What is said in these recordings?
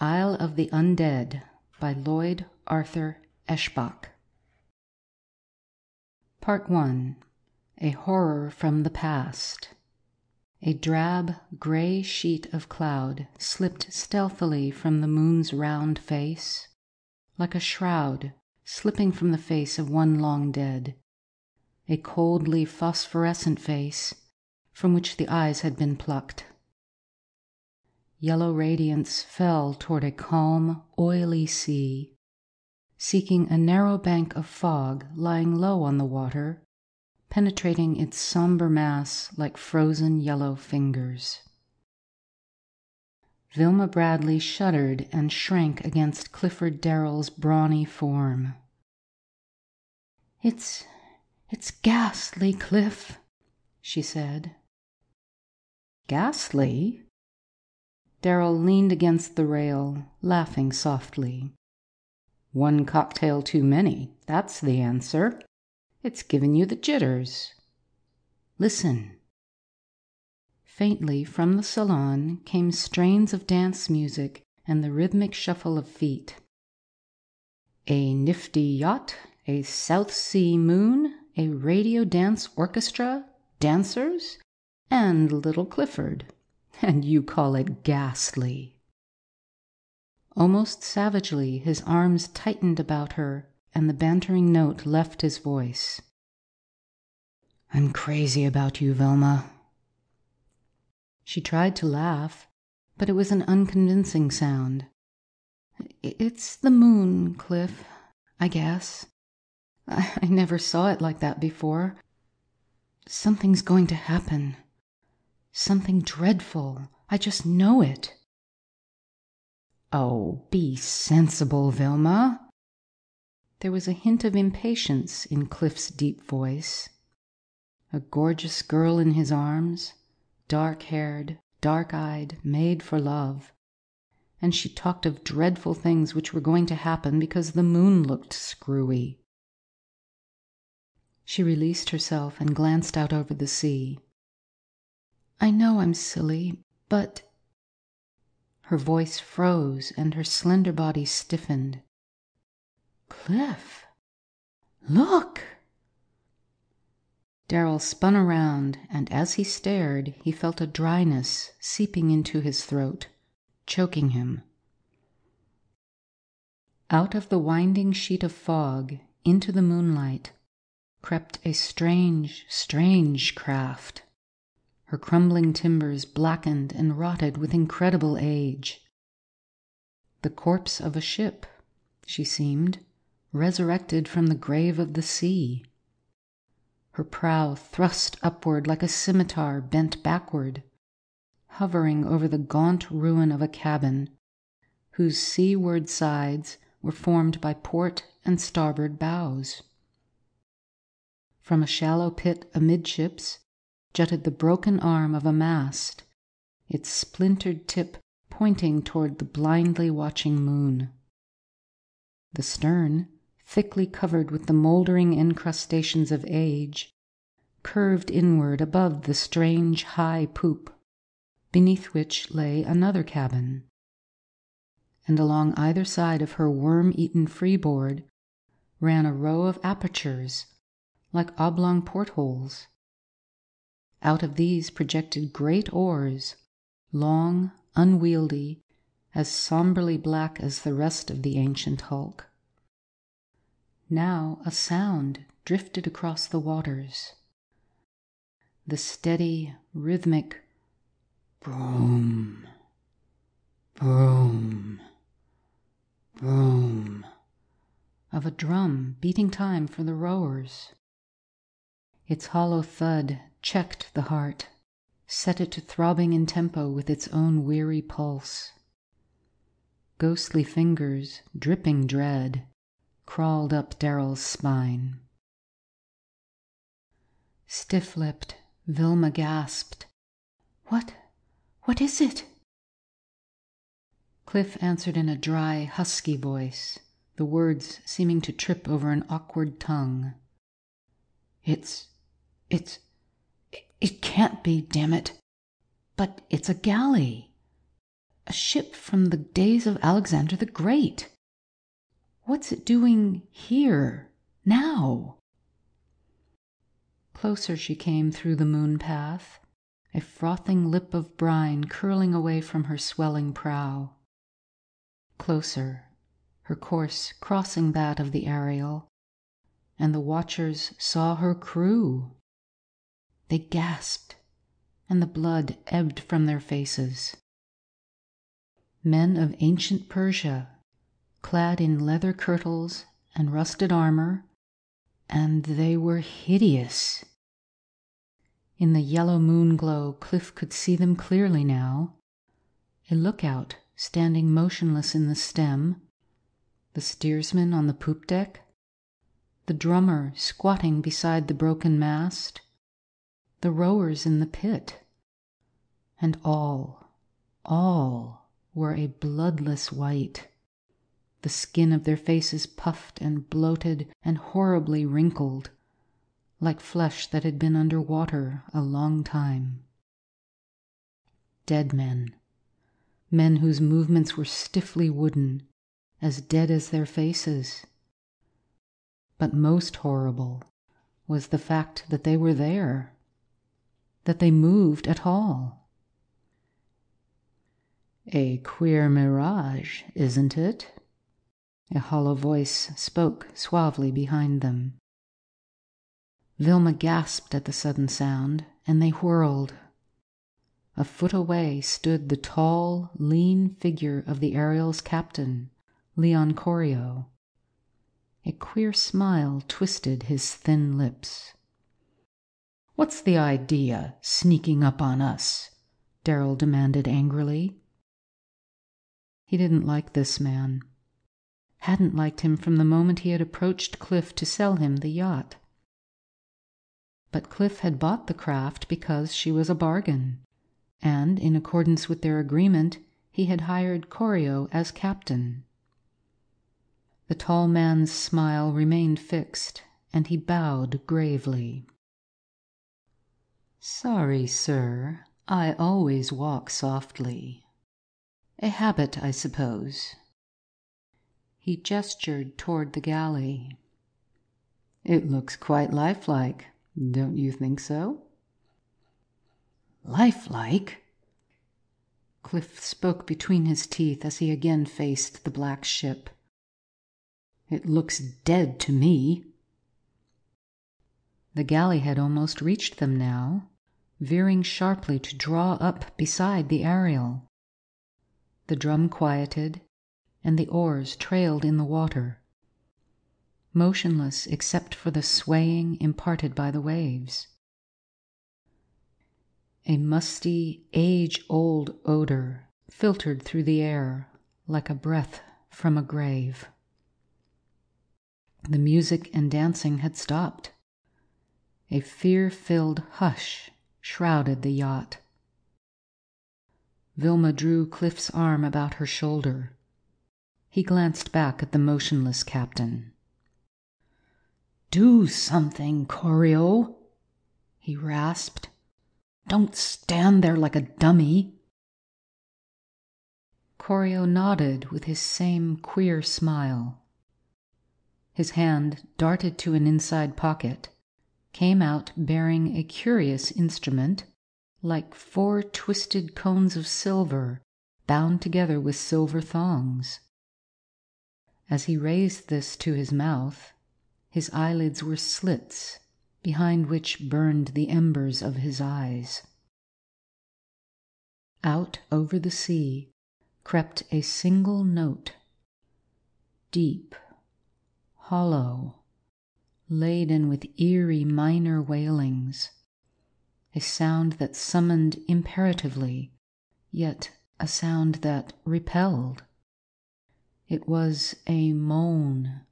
Isle of the Undead by Lloyd Arthur Eshbach. Part 1 A Horror from the Past. A drab, gray sheet of cloud slipped stealthily from the moon's round face, like a shroud slipping from the face of one long dead. A coldly phosphorescent face from which the eyes had been plucked. Yellow radiance fell toward a calm, oily sea, seeking a narrow bank of fog lying low on the water, penetrating its somber mass like frozen yellow fingers. Vilma Bradley shuddered and shrank against Clifford Darrell's brawny form. It's it's ghastly, Cliff, she said. Ghastly? Darrell leaned against the rail, laughing softly. One cocktail too many, that's the answer. It's giving you the jitters. Listen. Faintly from the salon came strains of dance music and the rhythmic shuffle of feet. A nifty yacht, a South Sea moon, a radio dance orchestra, dancers, and little Clifford. And you call it ghastly. Almost savagely, his arms tightened about her, and the bantering note left his voice. I'm crazy about you, Vilma. She tried to laugh, but it was an unconvincing sound. It's the moon, Cliff, I guess. I never saw it like that before. Something's going to happen. Something dreadful. I just know it. Oh, be sensible, Vilma. There was a hint of impatience in Cliff's deep voice. A gorgeous girl in his arms, dark haired, dark eyed, made for love. And she talked of dreadful things which were going to happen because the moon looked screwy. She released herself and glanced out over the sea. I know I'm silly, but. Her voice froze and her slender body stiffened. Cliff, look! Darrell spun around, and as he stared, he felt a dryness seeping into his throat, choking him. Out of the winding sheet of fog, into the moonlight, crept a strange, strange craft her crumbling timbers blackened and rotted with incredible age. The corpse of a ship, she seemed, resurrected from the grave of the sea. Her prow thrust upward like a scimitar bent backward, hovering over the gaunt ruin of a cabin whose seaward sides were formed by port and starboard bows. From a shallow pit amidships jutted the broken arm of a mast, its splintered tip pointing toward the blindly watching moon. The stern, thickly covered with the mouldering incrustations of age, curved inward above the strange high poop, beneath which lay another cabin. And along either side of her worm eaten freeboard ran a row of apertures like oblong portholes out of these projected great oars, long, unwieldy, as somberly black as the rest of the ancient hulk. Now a sound drifted across the waters. The steady, rhythmic boom, boom, boom of a drum beating time for the rowers. Its hollow thud checked the heart, set it to throbbing in tempo with its own weary pulse. Ghostly fingers, dripping dread, crawled up Darrell's spine. Stiff lipped, Vilma gasped, What? What is it? Cliff answered in a dry, husky voice, the words seeming to trip over an awkward tongue. It's. it's. It can't be, damn it. But it's a galley. A ship from the days of Alexander the Great. What's it doing here, now? Closer she came through the moon path, a frothing lip of brine curling away from her swelling prow. Closer, her course crossing that of the Ariel, and the watchers saw her crew. They gasped, and the blood ebbed from their faces. Men of ancient Persia, clad in leather kirtles and rusted armor, and they were hideous. In the yellow moon glow, Cliff could see them clearly now. A lookout standing motionless in the stem, the steersman on the poop deck, the drummer squatting beside the broken mast, the rowers in the pit, and all, all were a bloodless white, the skin of their faces puffed and bloated and horribly wrinkled, like flesh that had been under water a long time. Dead men, men whose movements were stiffly wooden, as dead as their faces. But most horrible was the fact that they were there, that they moved at all. A queer mirage, isn't it? A hollow voice spoke suavely behind them. Vilma gasped at the sudden sound, and they whirled. A foot away stood the tall, lean figure of the Ariel's captain, Leon Corio. A queer smile twisted his thin lips. What's the idea, sneaking up on us? Darrell demanded angrily. He didn't like this man. Hadn't liked him from the moment he had approached Cliff to sell him the yacht. But Cliff had bought the craft because she was a bargain, and in accordance with their agreement, he had hired Corio as captain. The tall man's smile remained fixed, and he bowed gravely. Sorry, sir, I always walk softly. A habit, I suppose. He gestured toward the galley. It looks quite lifelike. Don't you think so? Lifelike? Cliff spoke between his teeth as he again faced the black ship. It looks dead to me. The galley had almost reached them now, veering sharply to draw up beside the Ariel. The drum quieted, and the oars trailed in the water motionless except for the swaying imparted by the waves. A musty, age old odor filtered through the air like a breath from a grave. The music and dancing had stopped. A fear filled hush shrouded the yacht. Vilma drew Cliff's arm about her shoulder. He glanced back at the motionless captain. Do something, Corio, he rasped. Don't stand there like a dummy. Corio nodded with his same queer smile. His hand darted to an inside pocket, came out bearing a curious instrument, like four twisted cones of silver bound together with silver thongs. As he raised this to his mouth, his eyelids were slits, behind which burned the embers of his eyes. Out over the sea crept a single note, deep, hollow, laden with eerie minor wailings, a sound that summoned imperatively, yet a sound that repelled. It was a moan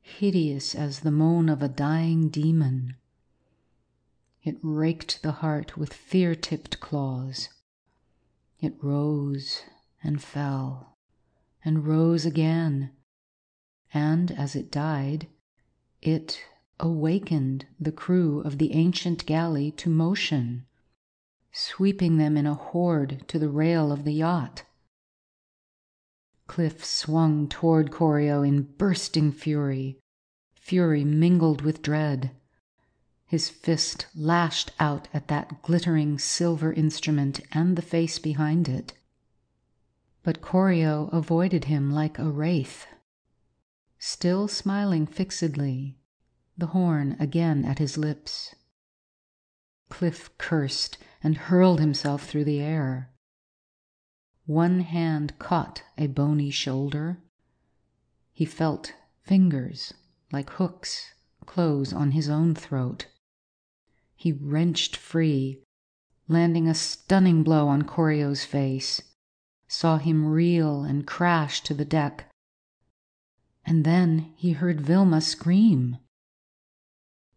hideous as the moan of a dying demon. It raked the heart with fear tipped claws. It rose and fell and rose again, and as it died, it awakened the crew of the ancient galley to motion, sweeping them in a horde to the rail of the yacht, Cliff swung toward Corio in bursting fury, fury mingled with dread. His fist lashed out at that glittering silver instrument and the face behind it. But Corio avoided him like a wraith. Still smiling fixedly, the horn again at his lips. Cliff cursed and hurled himself through the air. One hand caught a bony shoulder. He felt fingers like hooks close on his own throat. He wrenched free, landing a stunning blow on Corio's face, saw him reel and crash to the deck. And then he heard Vilma scream.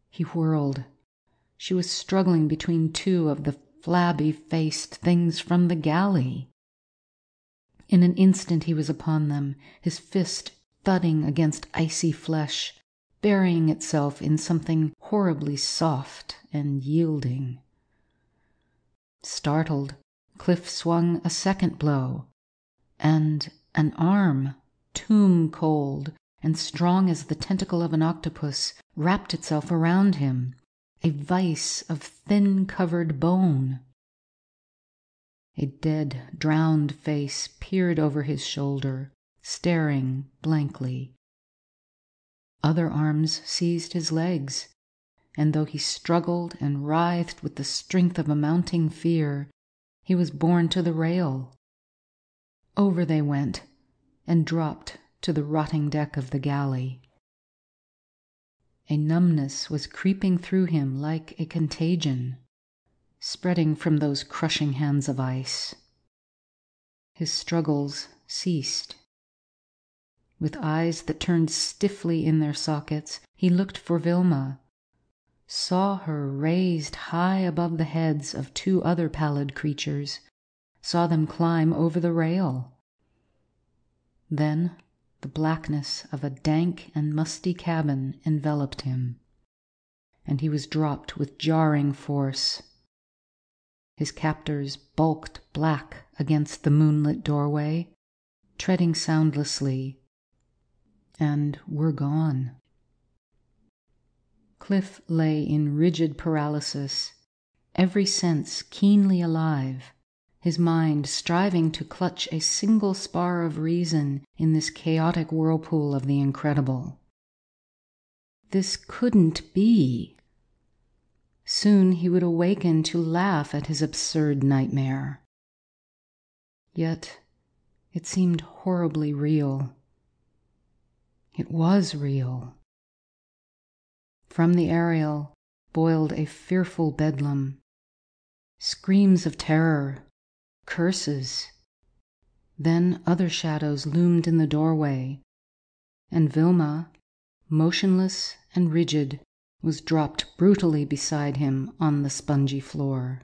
He whirled. She was struggling between two of the flabby faced things from the galley. In an instant he was upon them, his fist thudding against icy flesh, burying itself in something horribly soft and yielding. Startled, Cliff swung a second blow, and an arm, tomb cold and strong as the tentacle of an octopus, wrapped itself around him, a vice of thin covered bone. A dead, drowned face peered over his shoulder, staring blankly. Other arms seized his legs, and though he struggled and writhed with the strength of a mounting fear, he was borne to the rail. Over they went, and dropped to the rotting deck of the galley. A numbness was creeping through him like a contagion spreading from those crushing hands of ice. His struggles ceased. With eyes that turned stiffly in their sockets, he looked for Vilma, saw her raised high above the heads of two other pallid creatures, saw them climb over the rail. Then the blackness of a dank and musty cabin enveloped him, and he was dropped with jarring force his captors bulked black against the moonlit doorway, treading soundlessly, and were gone. Cliff lay in rigid paralysis, every sense keenly alive, his mind striving to clutch a single spar of reason in this chaotic whirlpool of the incredible. This couldn't be. Soon he would awaken to laugh at his absurd nightmare. Yet it seemed horribly real. It was real. From the Ariel boiled a fearful bedlam. Screams of terror, curses. Then other shadows loomed in the doorway, and Vilma, motionless and rigid, was dropped brutally beside him on the spongy floor.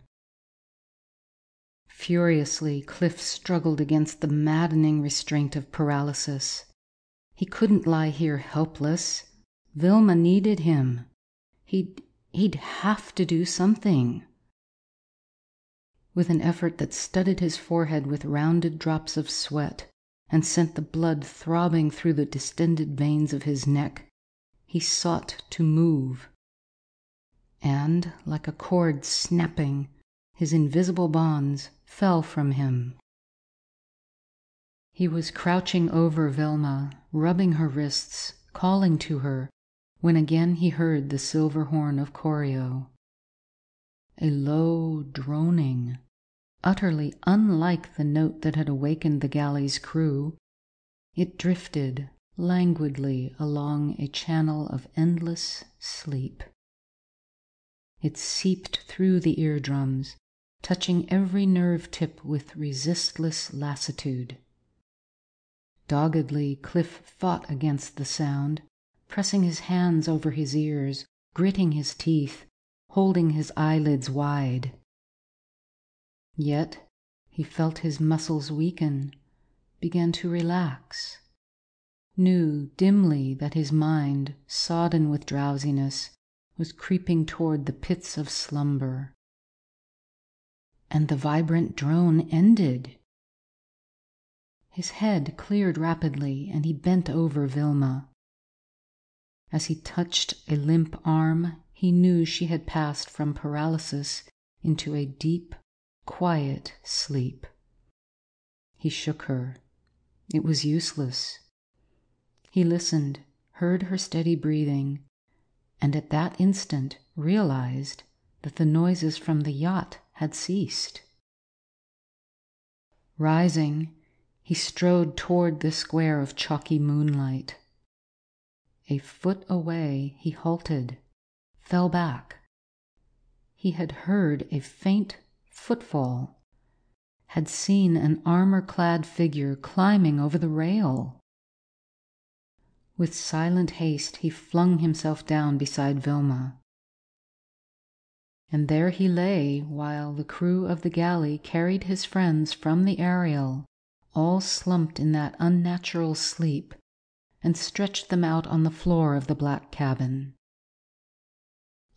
Furiously, Cliff struggled against the maddening restraint of paralysis. He couldn't lie here helpless. Vilma needed him. He'd, he'd have to do something. With an effort that studded his forehead with rounded drops of sweat and sent the blood throbbing through the distended veins of his neck, he sought to move. And, like a cord snapping, his invisible bonds fell from him. He was crouching over Vilma, rubbing her wrists, calling to her, when again he heard the silver horn of Corio. A low droning, utterly unlike the note that had awakened the galley's crew. It drifted languidly along a channel of endless sleep. It seeped through the eardrums, touching every nerve tip with resistless lassitude. Doggedly, Cliff fought against the sound, pressing his hands over his ears, gritting his teeth, holding his eyelids wide. Yet he felt his muscles weaken, began to relax knew dimly that his mind, sodden with drowsiness, was creeping toward the pits of slumber. And the vibrant drone ended. His head cleared rapidly, and he bent over Vilma. As he touched a limp arm, he knew she had passed from paralysis into a deep, quiet sleep. He shook her. It was useless. He listened, heard her steady breathing, and at that instant realized that the noises from the yacht had ceased. Rising, he strode toward the square of chalky moonlight. A foot away, he halted, fell back. He had heard a faint footfall, had seen an armor clad figure climbing over the rail. With silent haste, he flung himself down beside Vilma. And there he lay while the crew of the galley carried his friends from the Ariel, all slumped in that unnatural sleep, and stretched them out on the floor of the black cabin.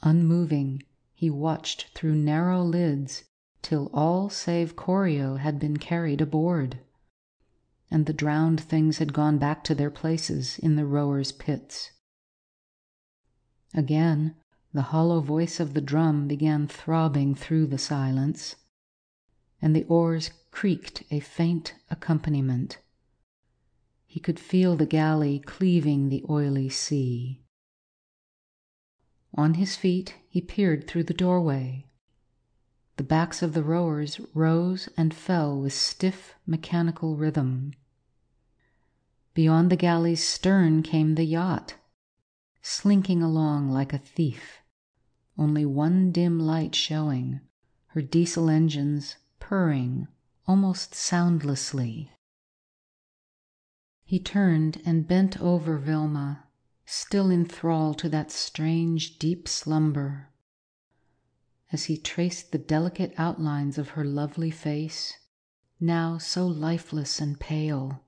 Unmoving, he watched through narrow lids till all save Corio had been carried aboard and the drowned things had gone back to their places in the rowers' pits. Again, the hollow voice of the drum began throbbing through the silence, and the oars creaked a faint accompaniment. He could feel the galley cleaving the oily sea. On his feet, he peered through the doorway. The backs of the rowers rose and fell with stiff mechanical rhythm. Beyond the galley's stern came the yacht, slinking along like a thief, only one dim light showing, her diesel engines purring almost soundlessly. He turned and bent over Vilma, still in thrall to that strange, deep slumber. As he traced the delicate outlines of her lovely face, now so lifeless and pale,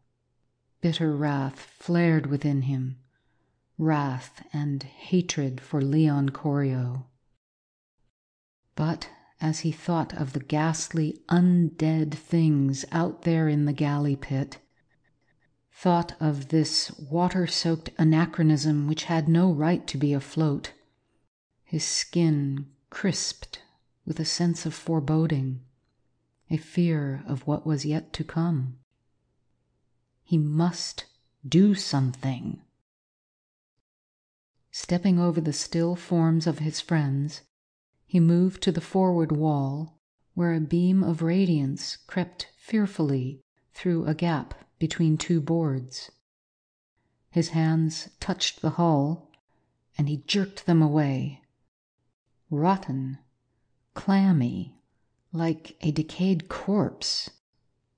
Bitter wrath flared within him, wrath and hatred for Leon Corio. But as he thought of the ghastly undead things out there in the galley pit, thought of this water soaked anachronism which had no right to be afloat, his skin crisped with a sense of foreboding, a fear of what was yet to come. He must do something. Stepping over the still forms of his friends, he moved to the forward wall, where a beam of radiance crept fearfully through a gap between two boards. His hands touched the hull, and he jerked them away. Rotten, clammy, like a decayed corpse,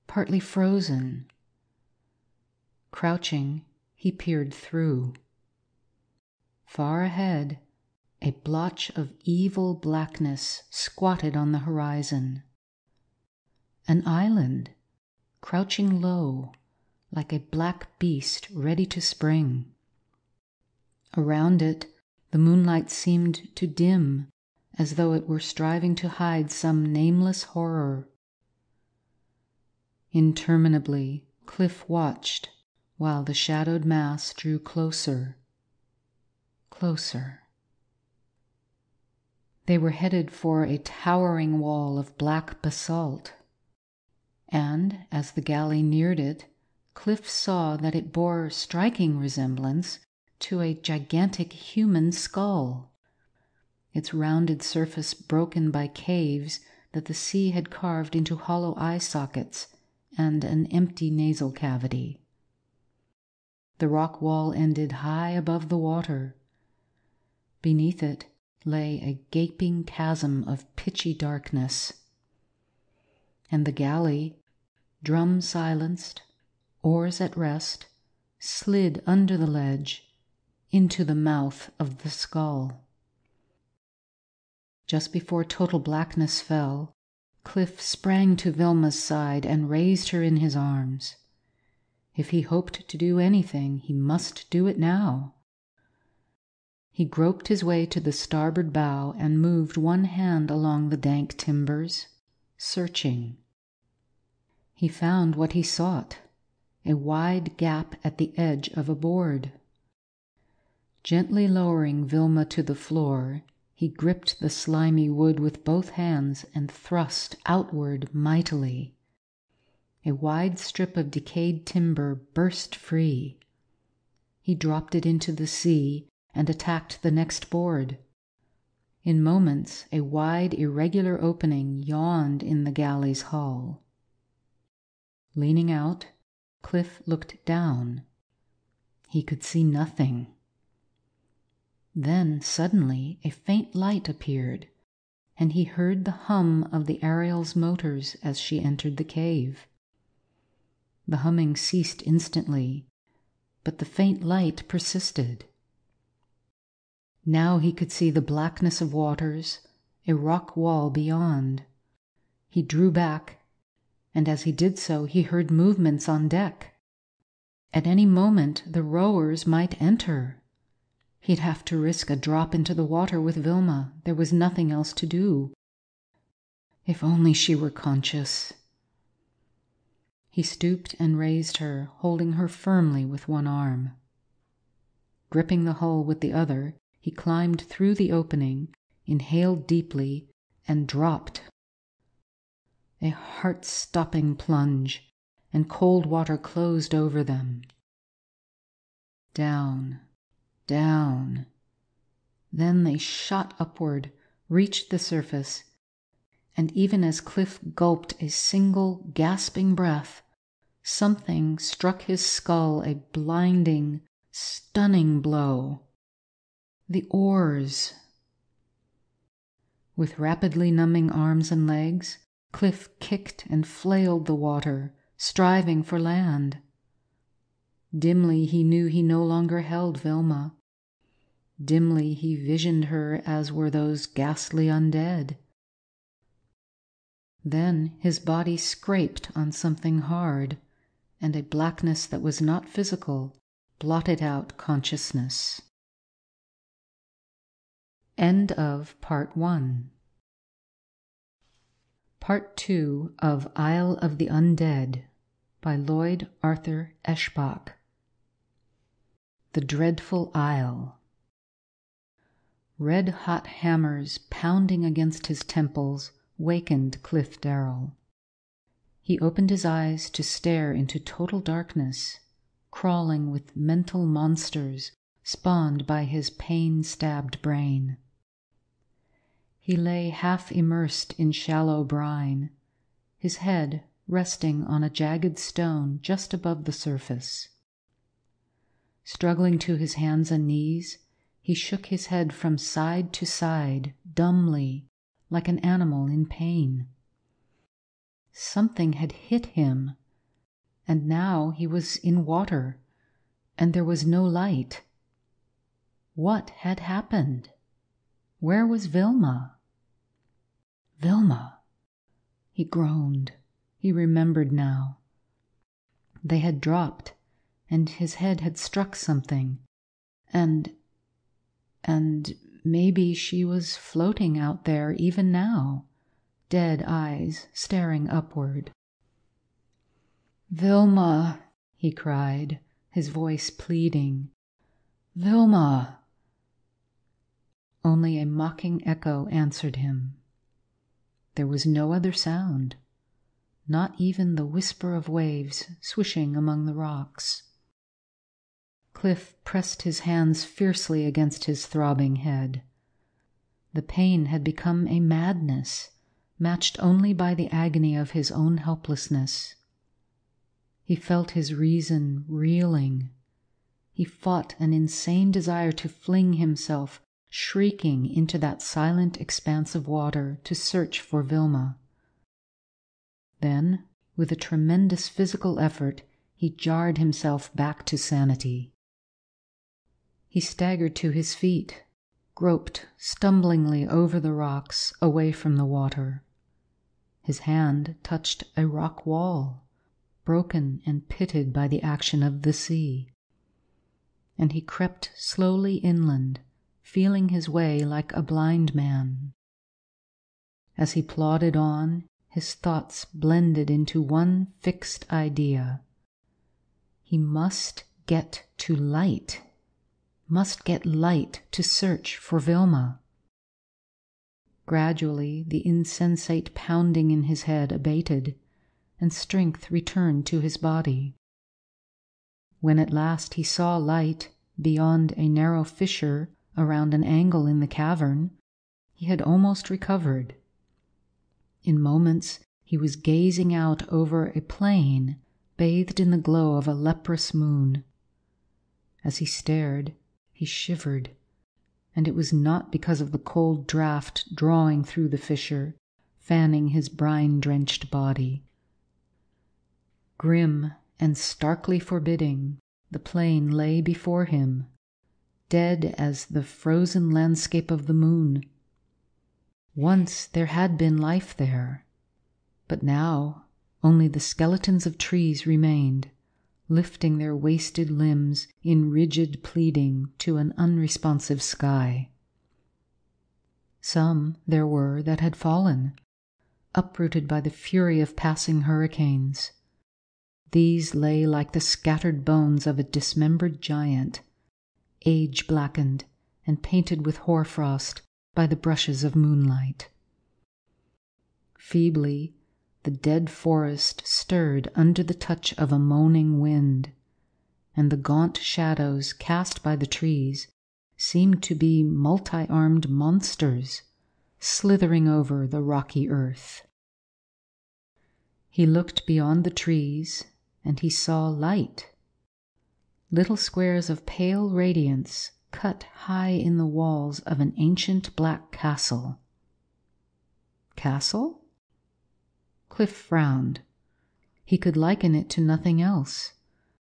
partly frozen, Crouching, he peered through. Far ahead, a blotch of evil blackness squatted on the horizon. An island, crouching low, like a black beast ready to spring. Around it, the moonlight seemed to dim, as though it were striving to hide some nameless horror. Interminably, Cliff watched while the shadowed mass drew closer, closer. They were headed for a towering wall of black basalt, and as the galley neared it, Cliff saw that it bore striking resemblance to a gigantic human skull, its rounded surface broken by caves that the sea had carved into hollow eye sockets and an empty nasal cavity. The rock wall ended high above the water. Beneath it lay a gaping chasm of pitchy darkness. And the galley, drum silenced, oars at rest, slid under the ledge into the mouth of the skull. Just before total blackness fell, Cliff sprang to Vilma's side and raised her in his arms. If he hoped to do anything, he must do it now. He groped his way to the starboard bow and moved one hand along the dank timbers, searching. He found what he sought a wide gap at the edge of a board. Gently lowering Vilma to the floor, he gripped the slimy wood with both hands and thrust outward mightily. A wide strip of decayed timber burst free. He dropped it into the sea and attacked the next board. In moments, a wide, irregular opening yawned in the galley's hull. Leaning out, Cliff looked down. He could see nothing. Then suddenly a faint light appeared, and he heard the hum of the Ariel's motors as she entered the cave. The humming ceased instantly, but the faint light persisted. Now he could see the blackness of waters, a rock wall beyond. He drew back, and as he did so, he heard movements on deck. At any moment, the rowers might enter. He'd have to risk a drop into the water with Vilma. There was nothing else to do. If only she were conscious. He stooped and raised her, holding her firmly with one arm. Gripping the hull with the other, he climbed through the opening, inhaled deeply, and dropped. A heart stopping plunge, and cold water closed over them. Down, down. Then they shot upward, reached the surface, and even as Cliff gulped a single gasping breath, something struck his skull a blinding, stunning blow. The oars. With rapidly numbing arms and legs, Cliff kicked and flailed the water, striving for land. Dimly he knew he no longer held Vilma. Dimly he visioned her as were those ghastly undead. Then his body scraped on something hard, and a blackness that was not physical blotted out consciousness. End of Part 1 Part 2 of Isle of the Undead by Lloyd Arthur Eshbach The Dreadful Isle Red hot hammers pounding against his temples wakened Cliff Darrell. He opened his eyes to stare into total darkness, crawling with mental monsters spawned by his pain stabbed brain. He lay half immersed in shallow brine, his head resting on a jagged stone just above the surface. Struggling to his hands and knees, he shook his head from side to side, dumbly, like an animal in pain. Something had hit him, and now he was in water, and there was no light. What had happened? Where was Vilma? Vilma! He groaned. He remembered now. They had dropped, and his head had struck something. And. And maybe she was floating out there even now, dead eyes staring upward. Vilma! he cried, his voice pleading. Vilma! Only a mocking echo answered him. There was no other sound, not even the whisper of waves swishing among the rocks. Cliff pressed his hands fiercely against his throbbing head. The pain had become a madness, matched only by the agony of his own helplessness. He felt his reason reeling. He fought an insane desire to fling himself shrieking into that silent expanse of water to search for Vilma. Then, with a tremendous physical effort, he jarred himself back to sanity. He staggered to his feet, groped stumblingly over the rocks away from the water. His hand touched a rock wall, broken and pitted by the action of the sea. And he crept slowly inland feeling his way like a blind man. As he plodded on, his thoughts blended into one fixed idea. He must get to light, must get light to search for Vilma. Gradually, the insensate pounding in his head abated, and strength returned to his body. When at last he saw light beyond a narrow fissure around an angle in the cavern, he had almost recovered. In moments, he was gazing out over a plain bathed in the glow of a leprous moon. As he stared, he shivered, and it was not because of the cold draught drawing through the fissure, fanning his brine drenched body. Grim and starkly forbidding, the plain lay before him, dead as the frozen landscape of the moon. Once there had been life there, but now only the skeletons of trees remained, lifting their wasted limbs in rigid pleading to an unresponsive sky. Some there were that had fallen, uprooted by the fury of passing hurricanes. These lay like the scattered bones of a dismembered giant, age blackened and painted with hoarfrost by the brushes of moonlight. Feebly, the dead forest stirred under the touch of a moaning wind, and the gaunt shadows cast by the trees seemed to be multi armed monsters slithering over the rocky earth. He looked beyond the trees and he saw light. Little squares of pale radiance cut high in the walls of an ancient black castle. Castle? Cliff frowned. He could liken it to nothing else,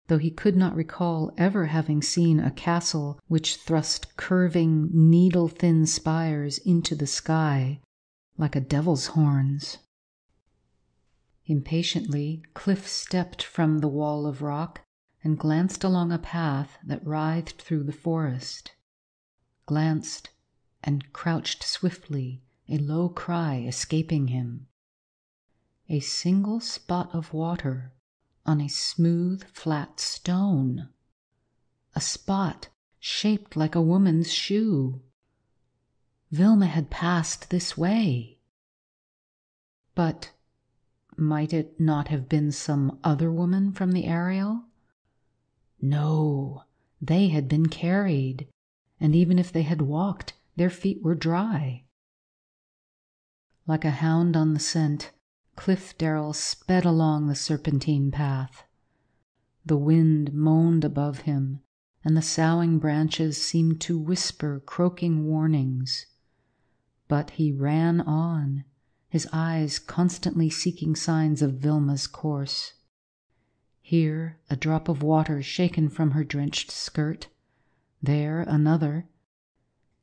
though he could not recall ever having seen a castle which thrust curving, needle thin spires into the sky like a devil's horns. Impatiently, Cliff stepped from the wall of rock and glanced along a path that writhed through the forest. Glanced and crouched swiftly, a low cry escaping him. A single spot of water on a smooth, flat stone. A spot shaped like a woman's shoe. Vilma had passed this way. But might it not have been some other woman from the Ariel? No, they had been carried, and even if they had walked, their feet were dry. Like a hound on the scent, Cliff Darrell sped along the serpentine path. The wind moaned above him, and the soughing branches seemed to whisper croaking warnings. But he ran on, his eyes constantly seeking signs of Vilma's course. Here a drop of water shaken from her drenched skirt, there another,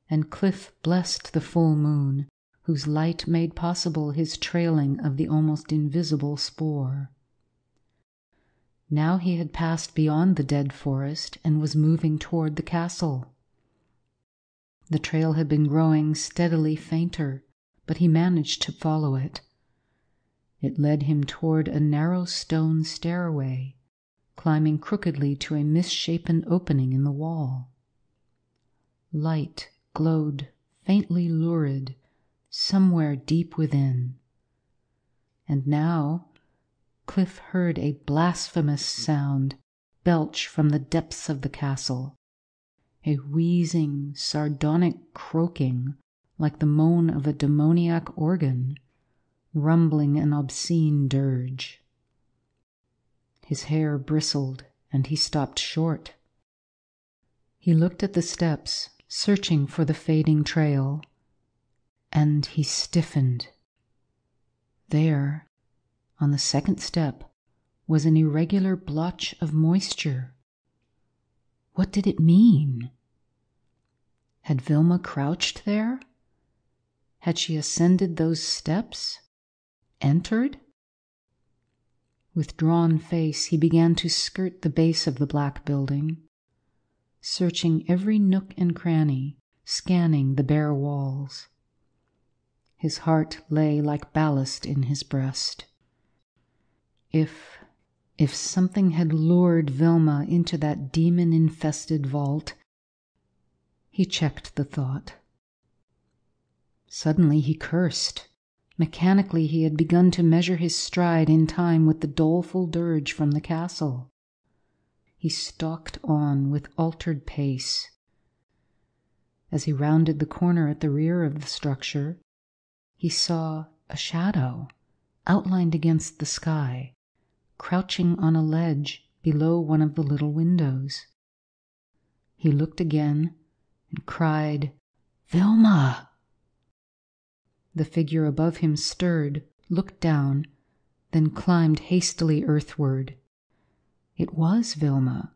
and Cliff blessed the full moon, whose light made possible his trailing of the almost invisible spoor. Now he had passed beyond the dead forest and was moving toward the castle. The trail had been growing steadily fainter, but he managed to follow it. It led him toward a narrow stone stairway, climbing crookedly to a misshapen opening in the wall. Light glowed faintly lurid somewhere deep within. And now Cliff heard a blasphemous sound belch from the depths of the castle, a wheezing, sardonic croaking like the moan of a demoniac organ, rumbling an obscene dirge. His hair bristled and he stopped short. He looked at the steps, searching for the fading trail, and he stiffened. There, on the second step, was an irregular blotch of moisture. What did it mean? Had Vilma crouched there? Had she ascended those steps? Entered? With drawn face, he began to skirt the base of the black building, searching every nook and cranny, scanning the bare walls. His heart lay like ballast in his breast. If, If something had lured Vilma into that demon infested vault, he checked the thought. Suddenly he cursed. Mechanically, he had begun to measure his stride in time with the doleful dirge from the castle. He stalked on with altered pace. As he rounded the corner at the rear of the structure, he saw a shadow outlined against the sky crouching on a ledge below one of the little windows. He looked again and cried, Vilma! The figure above him stirred, looked down, then climbed hastily earthward. It was Vilma.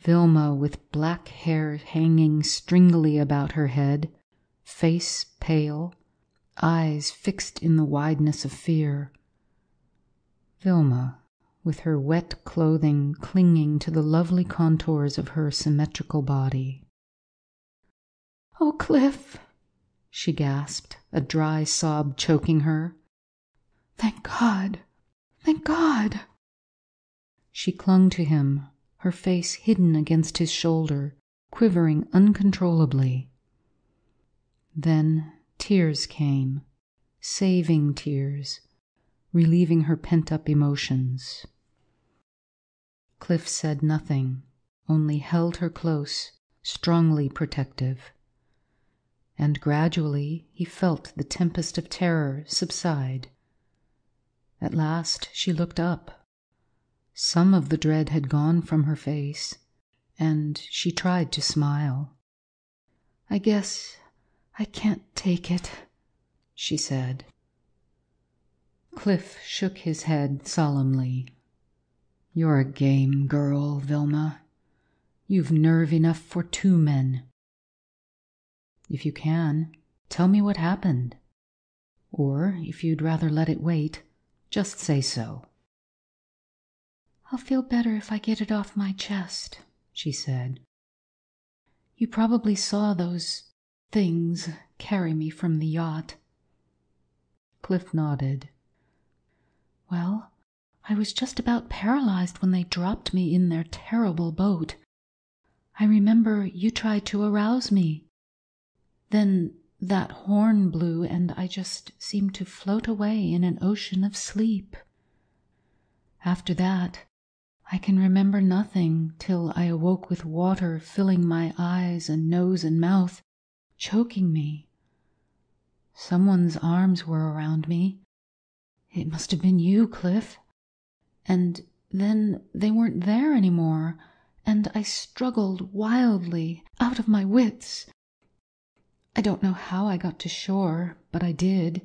Vilma with black hair hanging stringily about her head, face pale, eyes fixed in the wideness of fear. Vilma with her wet clothing clinging to the lovely contours of her symmetrical body. Oh, Cliff, she gasped, a dry sob choking her. Thank God! Thank God! She clung to him, her face hidden against his shoulder, quivering uncontrollably. Then tears came, saving tears, relieving her pent up emotions. Cliff said nothing, only held her close, strongly protective. And gradually he felt the tempest of terror subside. At last she looked up. Some of the dread had gone from her face, and she tried to smile. I guess I can't take it, she said. Cliff shook his head solemnly. You're a game girl, Vilma. You've nerve enough for two men. If you can, tell me what happened. Or, if you'd rather let it wait, just say so. I'll feel better if I get it off my chest, she said. You probably saw those things carry me from the yacht. Cliff nodded. Well, I was just about paralyzed when they dropped me in their terrible boat. I remember you tried to arouse me. Then that horn blew, and I just seemed to float away in an ocean of sleep. After that, I can remember nothing till I awoke with water filling my eyes and nose and mouth, choking me. Someone's arms were around me. It must have been you, Cliff. And then they weren't there any more, and I struggled wildly, out of my wits. I don't know how I got to shore, but I did,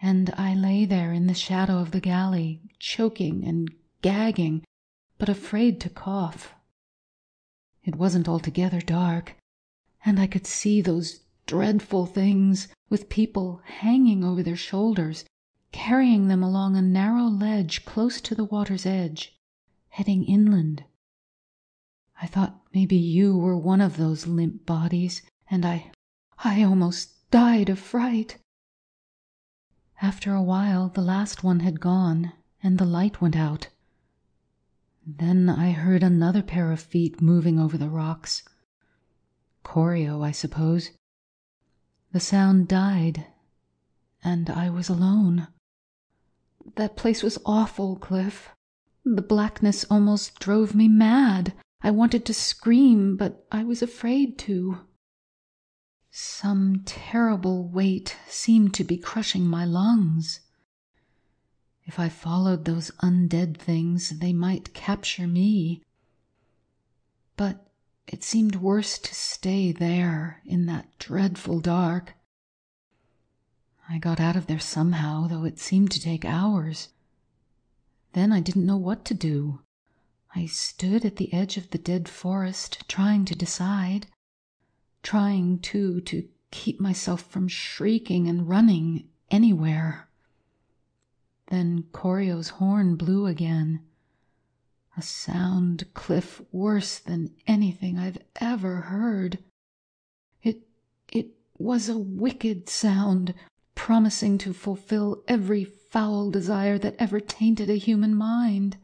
and I lay there in the shadow of the galley, choking and gagging, but afraid to cough. It wasn't altogether dark, and I could see those dreadful things with people hanging over their shoulders carrying them along a narrow ledge close to the water's edge, heading inland. I thought maybe you were one of those limp bodies, and I I almost died of fright. After a while, the last one had gone, and the light went out. Then I heard another pair of feet moving over the rocks. Corio, I suppose. The sound died, and I was alone. That place was awful, Cliff. The blackness almost drove me mad. I wanted to scream, but I was afraid to. Some terrible weight seemed to be crushing my lungs. If I followed those undead things, they might capture me. But it seemed worse to stay there in that dreadful dark. I got out of there somehow, though it seemed to take hours. Then I didn't know what to do. I stood at the edge of the dead forest, trying to decide. Trying, too, to keep myself from shrieking and running anywhere. Then Corio's horn blew again. A sound, Cliff, worse than anything I've ever heard. It, it was a wicked sound, promising to fulfill every foul desire that ever tainted a human mind.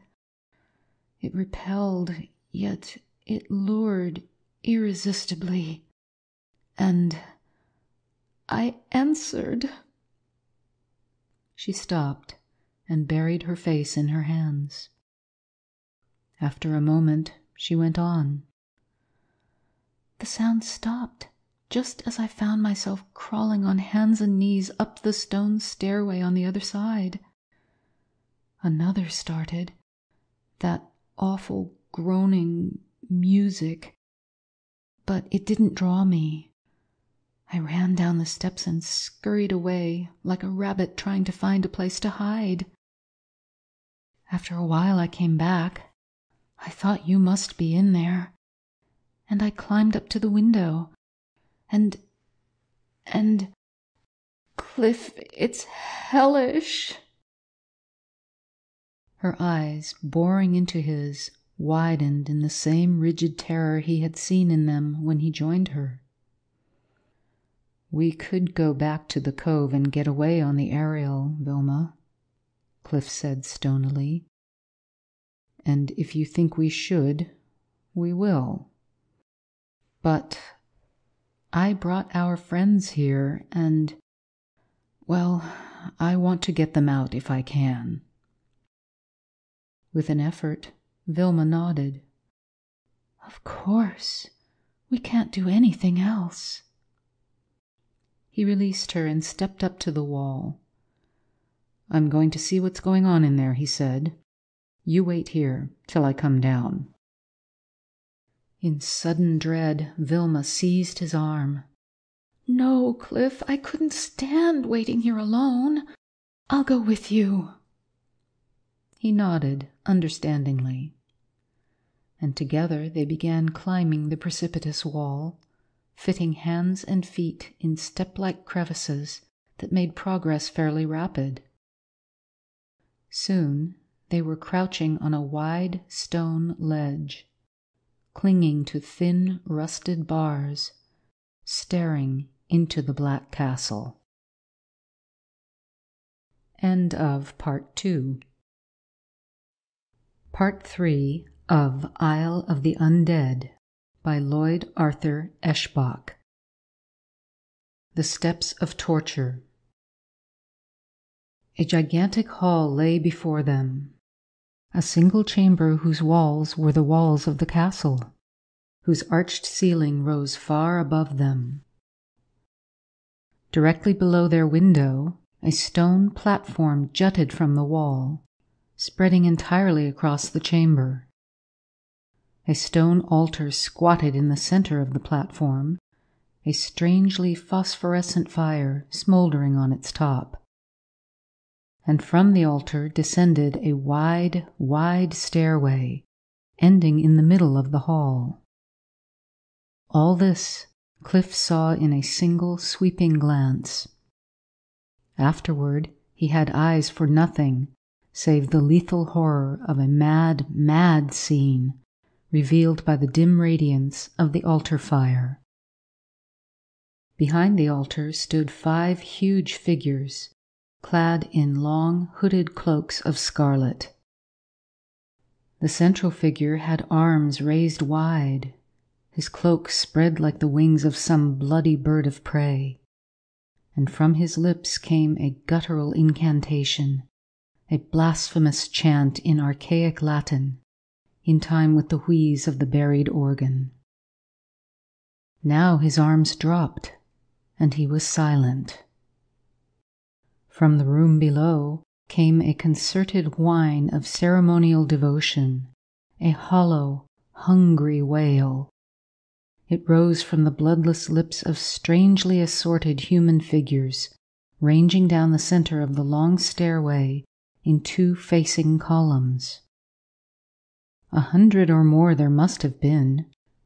It repelled, yet it lured irresistibly. And I answered. She stopped and buried her face in her hands. After a moment, she went on. The sound stopped just as I found myself crawling on hands and knees up the stone stairway on the other side. Another started, that awful groaning music, but it didn't draw me. I ran down the steps and scurried away like a rabbit trying to find a place to hide. After a while, I came back. I thought you must be in there, and I climbed up to the window and and Cliff, it's hellish. Her eyes, boring into his, widened in the same rigid terror he had seen in them when he joined her. We could go back to the cove and get away on the Ariel, Vilma, Cliff said stonily. And if you think we should, we will. But I brought our friends here, and, well, I want to get them out if I can. With an effort, Vilma nodded. Of course. We can't do anything else. He released her and stepped up to the wall. I'm going to see what's going on in there, he said. You wait here till I come down. In sudden dread, Vilma seized his arm. No, Cliff, I couldn't stand waiting here alone. I'll go with you. He nodded understandingly, and together they began climbing the precipitous wall, fitting hands and feet in step like crevices that made progress fairly rapid. Soon they were crouching on a wide stone ledge clinging to thin, rusted bars, staring into the black castle. End of Part 2 Part 3 of Isle of the Undead by Lloyd Arthur Eshbach The Steps of Torture. A gigantic hall lay before them, a single chamber whose walls were the walls of the castle, whose arched ceiling rose far above them. Directly below their window, a stone platform jutted from the wall, spreading entirely across the chamber. A stone altar squatted in the center of the platform, a strangely phosphorescent fire smoldering on its top and from the altar descended a wide, wide stairway, ending in the middle of the hall. All this Cliff saw in a single sweeping glance. Afterward, he had eyes for nothing save the lethal horror of a mad, mad scene revealed by the dim radiance of the altar fire. Behind the altar stood five huge figures clad in long hooded cloaks of scarlet. The central figure had arms raised wide, his cloak spread like the wings of some bloody bird of prey, and from his lips came a guttural incantation, a blasphemous chant in archaic Latin, in time with the wheeze of the buried organ. Now his arms dropped, and he was silent. From the room below came a concerted whine of ceremonial devotion, a hollow, hungry wail. It rose from the bloodless lips of strangely assorted human figures, ranging down the center of the long stairway in two facing columns. A hundred or more there must have been,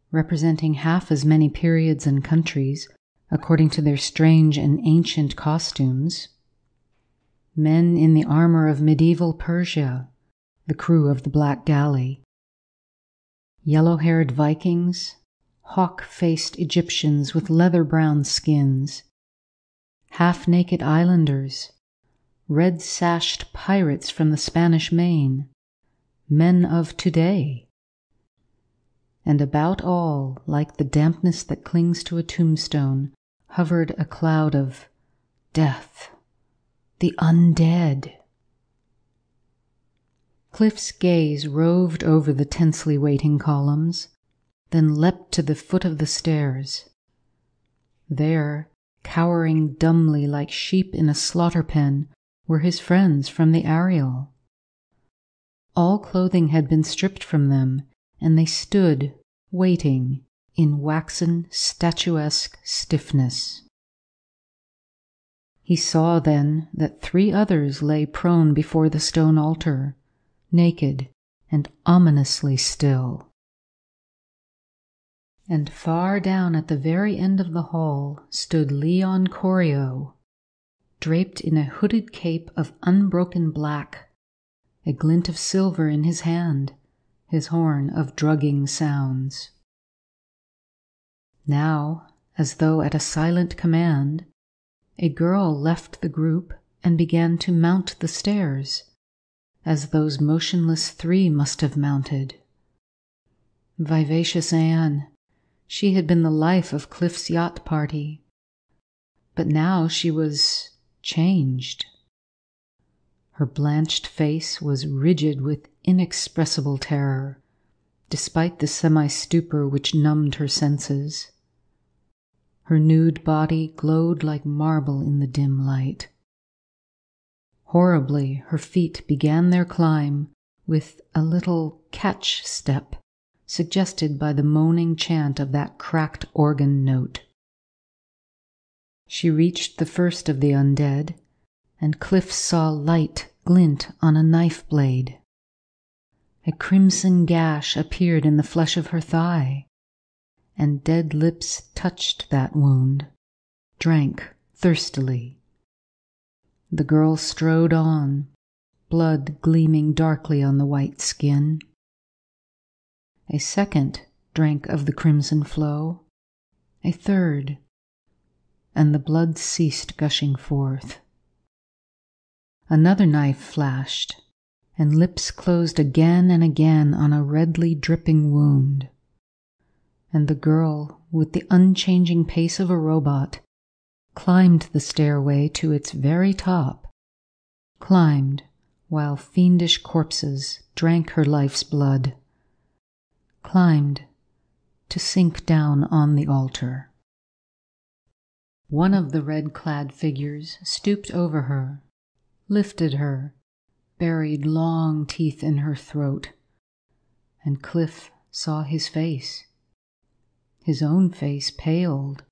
representing half as many periods and countries, according to their strange and ancient costumes men in the armor of medieval Persia, the crew of the Black Galley, yellow haired Vikings, hawk faced Egyptians with leather brown skins, half naked islanders, red sashed pirates from the Spanish Main, men of today. And about all, like the dampness that clings to a tombstone, hovered a cloud of death, the undead. Cliff's gaze roved over the tensely waiting columns, then leapt to the foot of the stairs. There, cowering dumbly like sheep in a slaughter pen, were his friends from the Ariel. All clothing had been stripped from them, and they stood, waiting, in waxen, statuesque stiffness. He saw then that three others lay prone before the stone altar, naked and ominously still. And far down at the very end of the hall stood Leon Corio, draped in a hooded cape of unbroken black, a glint of silver in his hand, his horn of drugging sounds. Now, as though at a silent command, a girl left the group and began to mount the stairs as those motionless three must have mounted. Vivacious Anne, she had been the life of Cliff's yacht party, but now she was changed. Her blanched face was rigid with inexpressible terror, despite the semi stupor which numbed her senses. Her nude body glowed like marble in the dim light. Horribly, her feet began their climb with a little catch step suggested by the moaning chant of that cracked organ note. She reached the first of the undead, and Cliff saw light glint on a knife blade. A crimson gash appeared in the flesh of her thigh, and dead lips touched that wound, drank thirstily. The girl strode on, blood gleaming darkly on the white skin. A second drank of the crimson flow, a third, and the blood ceased gushing forth. Another knife flashed, and lips closed again and again on a redly dripping wound. And the girl, with the unchanging pace of a robot, climbed the stairway to its very top, climbed while fiendish corpses drank her life's blood, climbed to sink down on the altar. One of the red clad figures stooped over her, lifted her, buried long teeth in her throat, and Cliff saw his face. His own face paled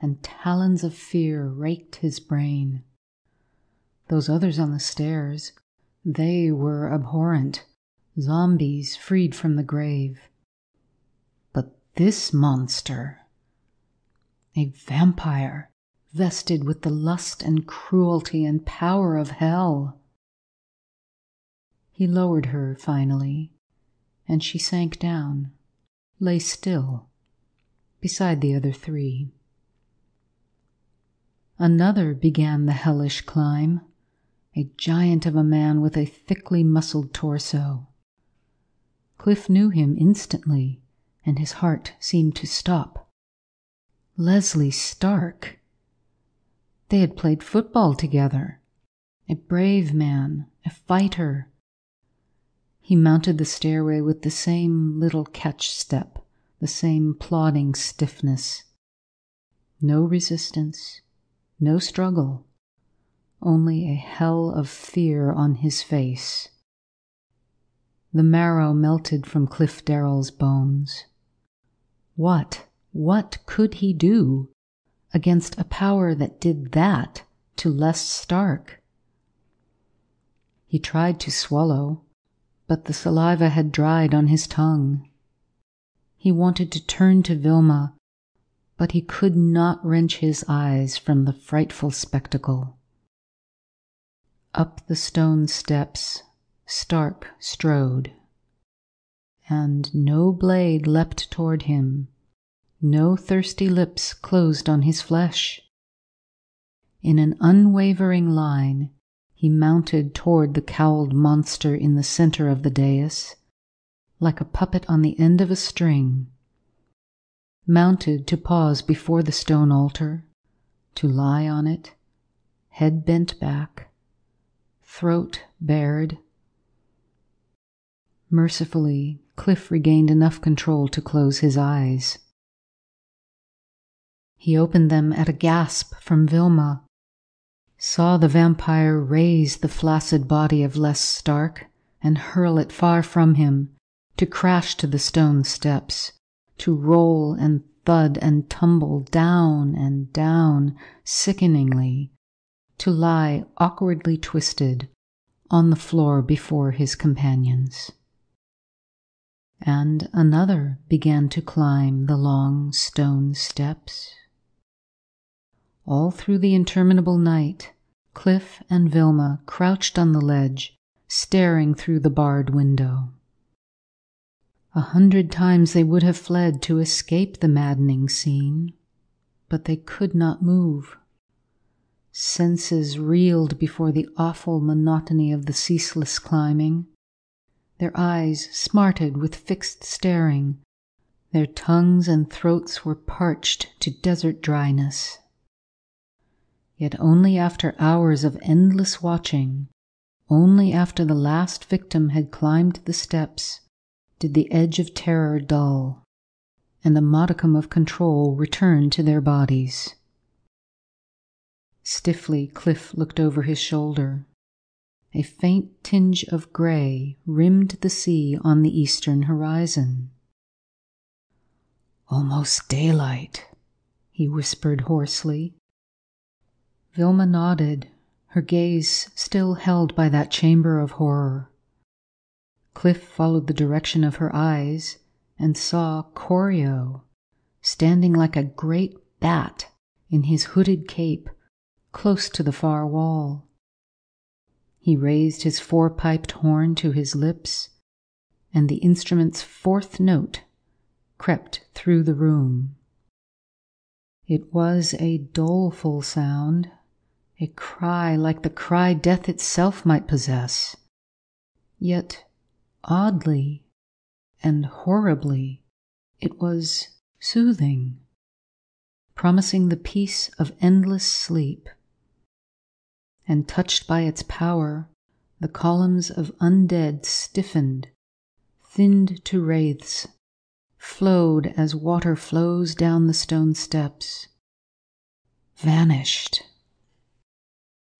and talons of fear raked his brain. Those others on the stairs, they were abhorrent, zombies freed from the grave. But this monster, a vampire vested with the lust and cruelty and power of hell. He lowered her finally, and she sank down, lay still, beside the other three. Another began the hellish climb, a giant of a man with a thickly muscled torso. Cliff knew him instantly, and his heart seemed to stop. Leslie Stark. They had played football together. A brave man, a fighter. He mounted the stairway with the same little catch step, the same plodding stiffness. No resistance, no struggle, only a hell of fear on his face. The marrow melted from Cliff Darrell's bones. What, what could he do against a power that did that to Les Stark? He tried to swallow, but the saliva had dried on his tongue. He wanted to turn to Vilma but he could not wrench his eyes from the frightful spectacle. Up the stone steps Stark strode, and no blade leapt toward him, no thirsty lips closed on his flesh. In an unwavering line, he mounted toward the cowled monster in the center of the dais like a puppet on the end of a string, mounted to pause before the stone altar, to lie on it, head bent back, throat bared. Mercifully, Cliff regained enough control to close his eyes. He opened them at a gasp from Vilma, saw the vampire raise the flaccid body of Les Stark and hurl it far from him, to crash to the stone steps, to roll and thud and tumble down and down sickeningly, to lie awkwardly twisted on the floor before his companions. And another began to climb the long stone steps. All through the interminable night, Cliff and Vilma crouched on the ledge, staring through the barred window. A hundred times they would have fled to escape the maddening scene, but they could not move. Senses reeled before the awful monotony of the ceaseless climbing. Their eyes smarted with fixed staring. Their tongues and throats were parched to desert dryness. Yet only after hours of endless watching, only after the last victim had climbed the steps, did the edge of terror dull, and a modicum of control return to their bodies. Stiffly, Cliff looked over his shoulder. A faint tinge of gray rimmed the sea on the eastern horizon. Almost daylight, he whispered hoarsely. Vilma nodded, her gaze still held by that chamber of horror. Cliff followed the direction of her eyes and saw Corio standing like a great bat in his hooded cape close to the far wall. He raised his four piped horn to his lips, and the instrument's fourth note crept through the room. It was a doleful sound, a cry like the cry death itself might possess. Yet Oddly and horribly, it was soothing, promising the peace of endless sleep. And touched by its power, the columns of undead stiffened, thinned to wraiths, flowed as water flows down the stone steps, vanished.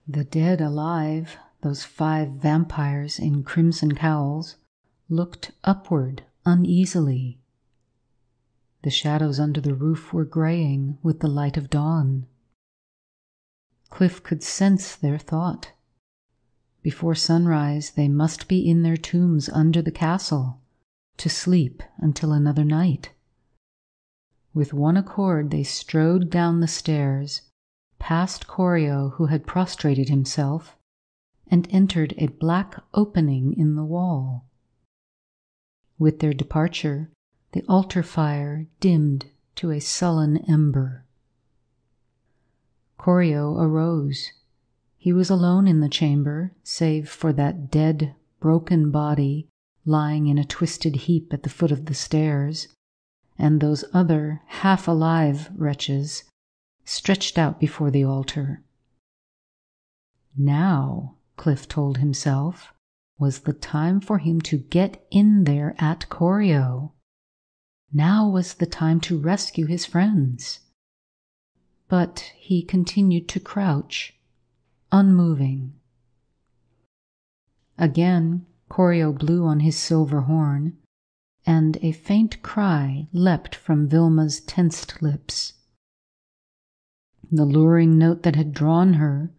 The dead alive, those five vampires in crimson cowls, looked upward uneasily. The shadows under the roof were graying with the light of dawn. Cliff could sense their thought. Before sunrise, they must be in their tombs under the castle, to sleep until another night. With one accord, they strode down the stairs, past Corio, who had prostrated himself, and entered a black opening in the wall. With their departure, the altar fire dimmed to a sullen ember. Corio arose. He was alone in the chamber, save for that dead, broken body lying in a twisted heap at the foot of the stairs, and those other half alive wretches stretched out before the altar. Now, Cliff told himself, was the time for him to get in there at Corio. Now was the time to rescue his friends. But he continued to crouch, unmoving. Again, Corio blew on his silver horn, and a faint cry leapt from Vilma's tensed lips. The luring note that had drawn her,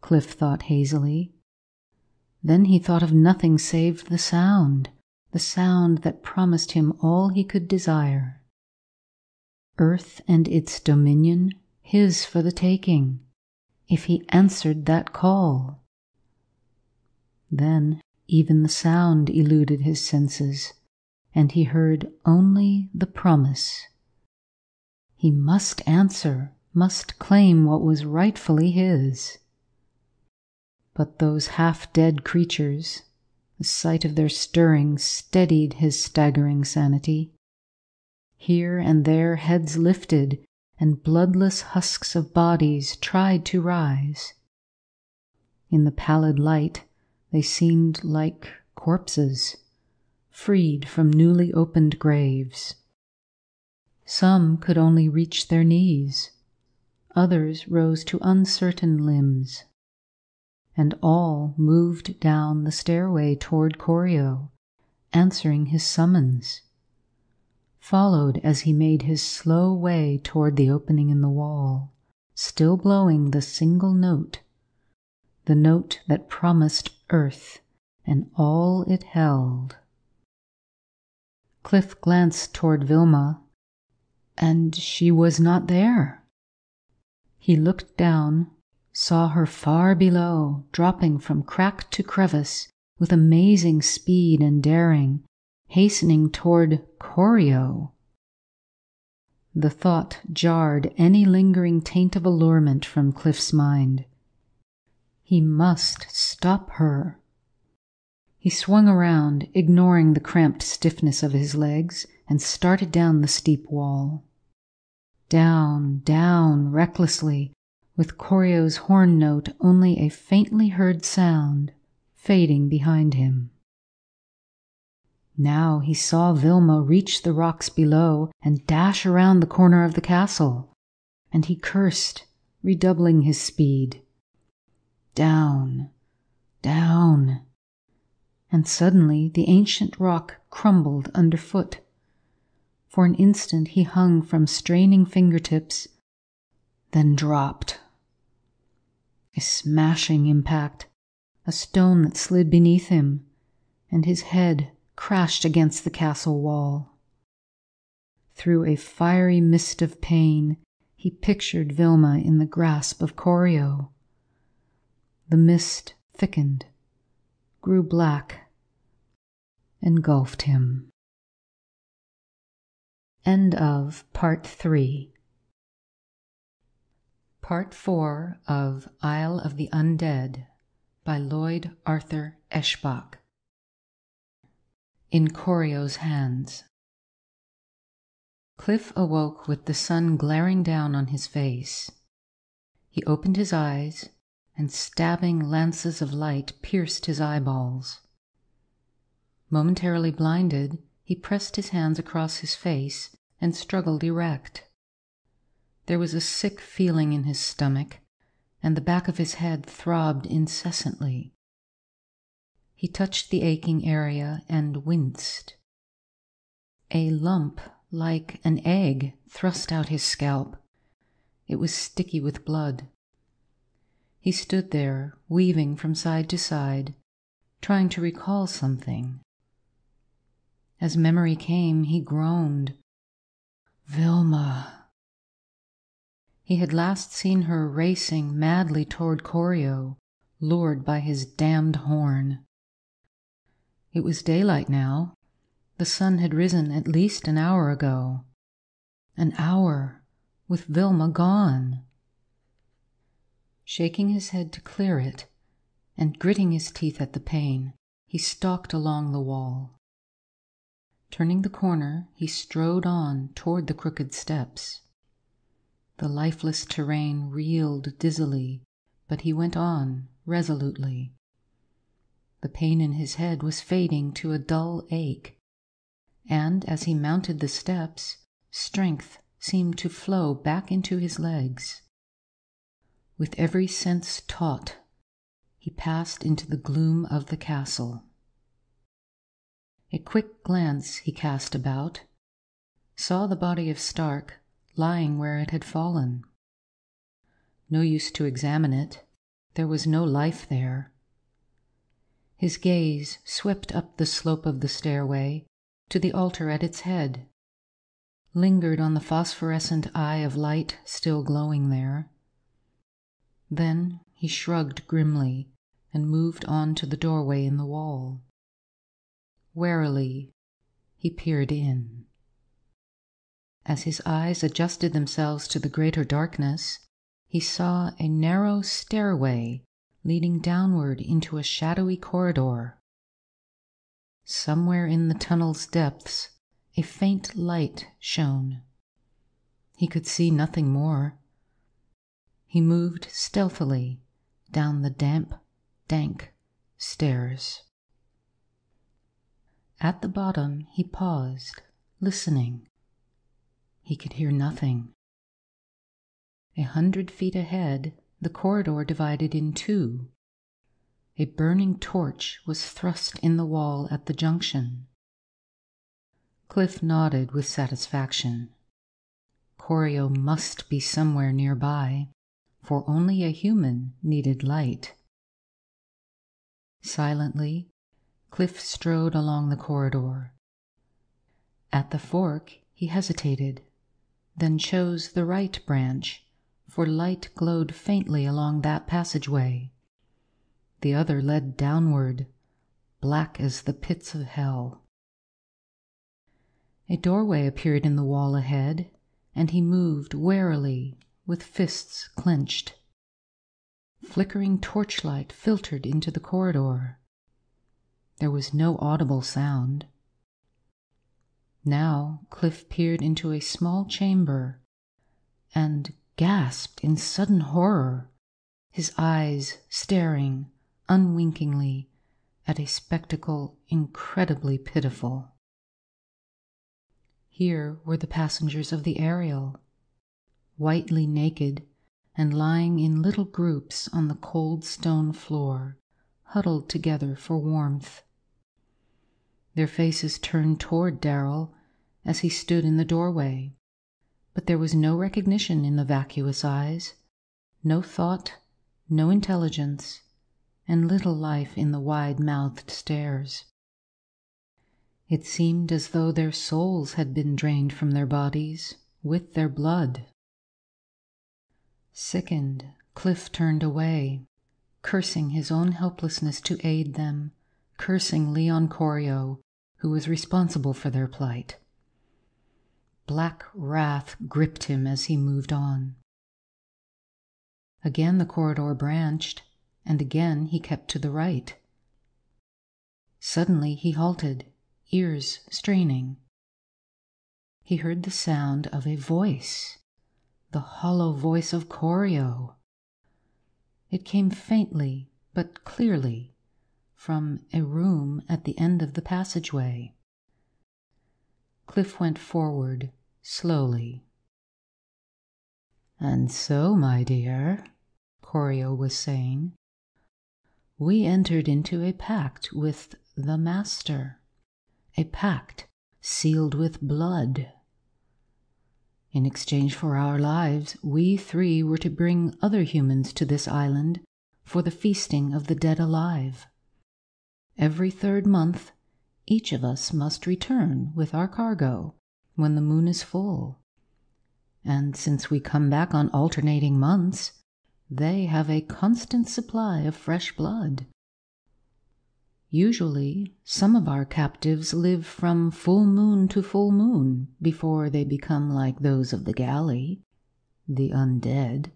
Cliff thought hazily, then he thought of nothing save the sound, the sound that promised him all he could desire. Earth and its dominion, his for the taking, if he answered that call. Then even the sound eluded his senses, and he heard only the promise. He must answer, must claim what was rightfully his. But those half dead creatures, the The sight of their stirring steadied his staggering sanity. Here and there heads lifted, and bloodless husks of bodies tried to rise. In the pallid light, they seemed like corpses, freed from newly opened graves. Some could only reach their knees, others rose to uncertain limbs, and all moved down the stairway toward Corio, answering his summons followed as he made his slow way toward the opening in the wall, still blowing the single note, the note that promised earth and all it held. Cliff glanced toward Vilma, and she was not there. He looked down, saw her far below, dropping from crack to crevice with amazing speed and daring, hastening toward Corio. The thought jarred any lingering taint of allurement from Cliff's mind. He must stop her. He swung around, ignoring the cramped stiffness of his legs, and started down the steep wall. Down, down, recklessly, with Corio's horn note only a faintly heard sound, fading behind him. Now he saw Vilma reach the rocks below and dash around the corner of the castle, and he cursed, redoubling his speed. Down, down. And suddenly the ancient rock crumbled underfoot. For an instant he hung from straining fingertips, then dropped. A smashing impact, a stone that slid beneath him, and his head crashed against the castle wall. Through a fiery mist of pain, he pictured Vilma in the grasp of Corio. The mist thickened, grew black, engulfed him. End of Part 3 Part 4 of Isle of the Undead by Lloyd Arthur Eshbach in Corio's hands. Cliff awoke with the sun glaring down on his face. He opened his eyes, and stabbing lances of light pierced his eyeballs. Momentarily blinded, he pressed his hands across his face and struggled erect. There was a sick feeling in his stomach, and the back of his head throbbed incessantly. He touched the aching area and winced. A lump, like an egg, thrust out his scalp. It was sticky with blood. He stood there, weaving from side to side, trying to recall something. As memory came, he groaned. Vilma. He had last seen her racing madly toward Corio, lured by his damned horn. It was daylight now. The sun had risen at least an hour ago. An hour with Vilma gone. Shaking his head to clear it, and gritting his teeth at the pain, he stalked along the wall. Turning the corner, he strode on toward the crooked steps. The lifeless terrain reeled dizzily, but he went on resolutely. The pain in his head was fading to a dull ache, and as he mounted the steps, strength seemed to flow back into his legs. With every sense taut, he passed into the gloom of the castle. A quick glance he cast about, saw the body of Stark lying where it had fallen. No use to examine it, there was no life there. His gaze swept up the slope of the stairway to the altar at its head, lingered on the phosphorescent eye of light still glowing there. Then he shrugged grimly and moved on to the doorway in the wall. Warily, he peered in. As his eyes adjusted themselves to the greater darkness, he saw a narrow stairway leading downward into a shadowy corridor. Somewhere in the tunnel's depths, a faint light shone. He could see nothing more. He moved stealthily down the damp, dank stairs. At the bottom, he paused, listening. He could hear nothing. A hundred feet ahead, the corridor divided in two. A burning torch was thrust in the wall at the junction. Cliff nodded with satisfaction. Corio must be somewhere nearby, for only a human needed light. Silently, Cliff strode along the corridor. At the fork, he hesitated, then chose the right branch, for light glowed faintly along that passageway. The other led downward, black as the pits of hell. A doorway appeared in the wall ahead, and he moved warily, with fists clenched. Flickering torchlight filtered into the corridor. There was no audible sound. Now Cliff peered into a small chamber and gasped in sudden horror, his eyes staring unwinkingly at a spectacle incredibly pitiful. Here were the passengers of the Ariel, whitely naked and lying in little groups on the cold stone floor, huddled together for warmth. Their faces turned toward Darrell as he stood in the doorway, but there was no recognition in the vacuous eyes, no thought, no intelligence, and little life in the wide mouthed stares. It seemed as though their souls had been drained from their bodies with their blood. Sickened, Cliff turned away, cursing his own helplessness to aid them, cursing Leon Corio, who was responsible for their plight. Black wrath gripped him as he moved on. Again the corridor branched, and again he kept to the right. Suddenly he halted, ears straining. He heard the sound of a voice, the hollow voice of Corio. It came faintly but clearly from a room at the end of the passageway. Cliff went forward slowly. And so, my dear, Corio was saying, we entered into a pact with the Master, a pact sealed with blood. In exchange for our lives, we three were to bring other humans to this island for the feasting of the dead alive. Every third month, each of us must return with our cargo when the moon is full. And since we come back on alternating months, they have a constant supply of fresh blood. Usually, some of our captives live from full moon to full moon before they become like those of the galley, the undead.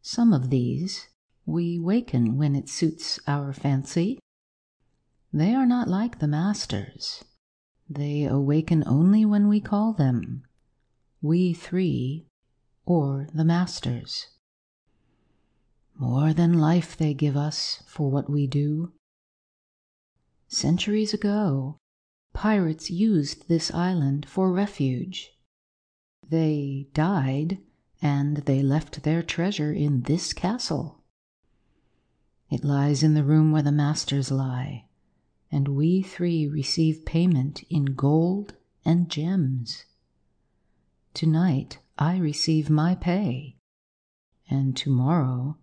Some of these we waken when it suits our fancy. They are not like the masters. They awaken only when we call them, we three or the masters. More than life they give us for what we do. Centuries ago, pirates used this island for refuge. They died, and they left their treasure in this castle. It lies in the room where the masters lie, and we three receive payment in gold and gems. Tonight I receive my pay, and tomorrow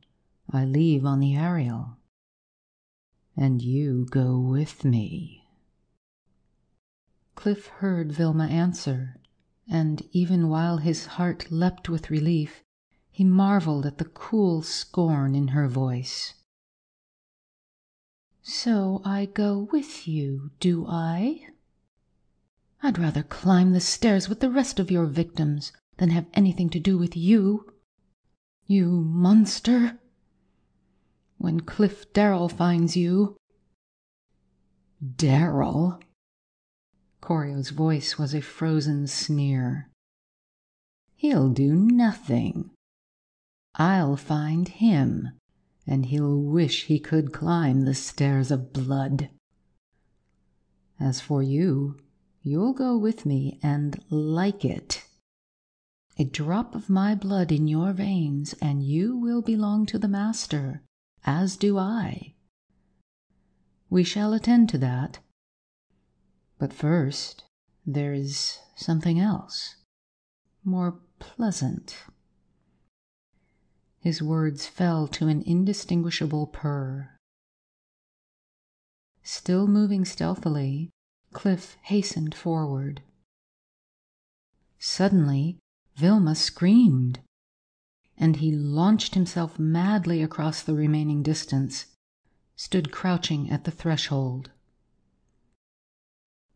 I leave on the Ariel, and you go with me. Cliff heard Vilma answer, and even while his heart leapt with relief, he marveled at the cool scorn in her voice. So I go with you, do I? I'd rather climb the stairs with the rest of your victims than have anything to do with you. You monster! when Cliff Darrell finds you. Darrell? Corio's voice was a frozen sneer. He'll do nothing. I'll find him, and he'll wish he could climb the stairs of blood. As for you, you'll go with me and like it. A drop of my blood in your veins, and you will belong to the Master, as do I. We shall attend to that. But first, there is something else, more pleasant. His words fell to an indistinguishable purr. Still moving stealthily, Cliff hastened forward. Suddenly, Vilma screamed, and he launched himself madly across the remaining distance, stood crouching at the threshold.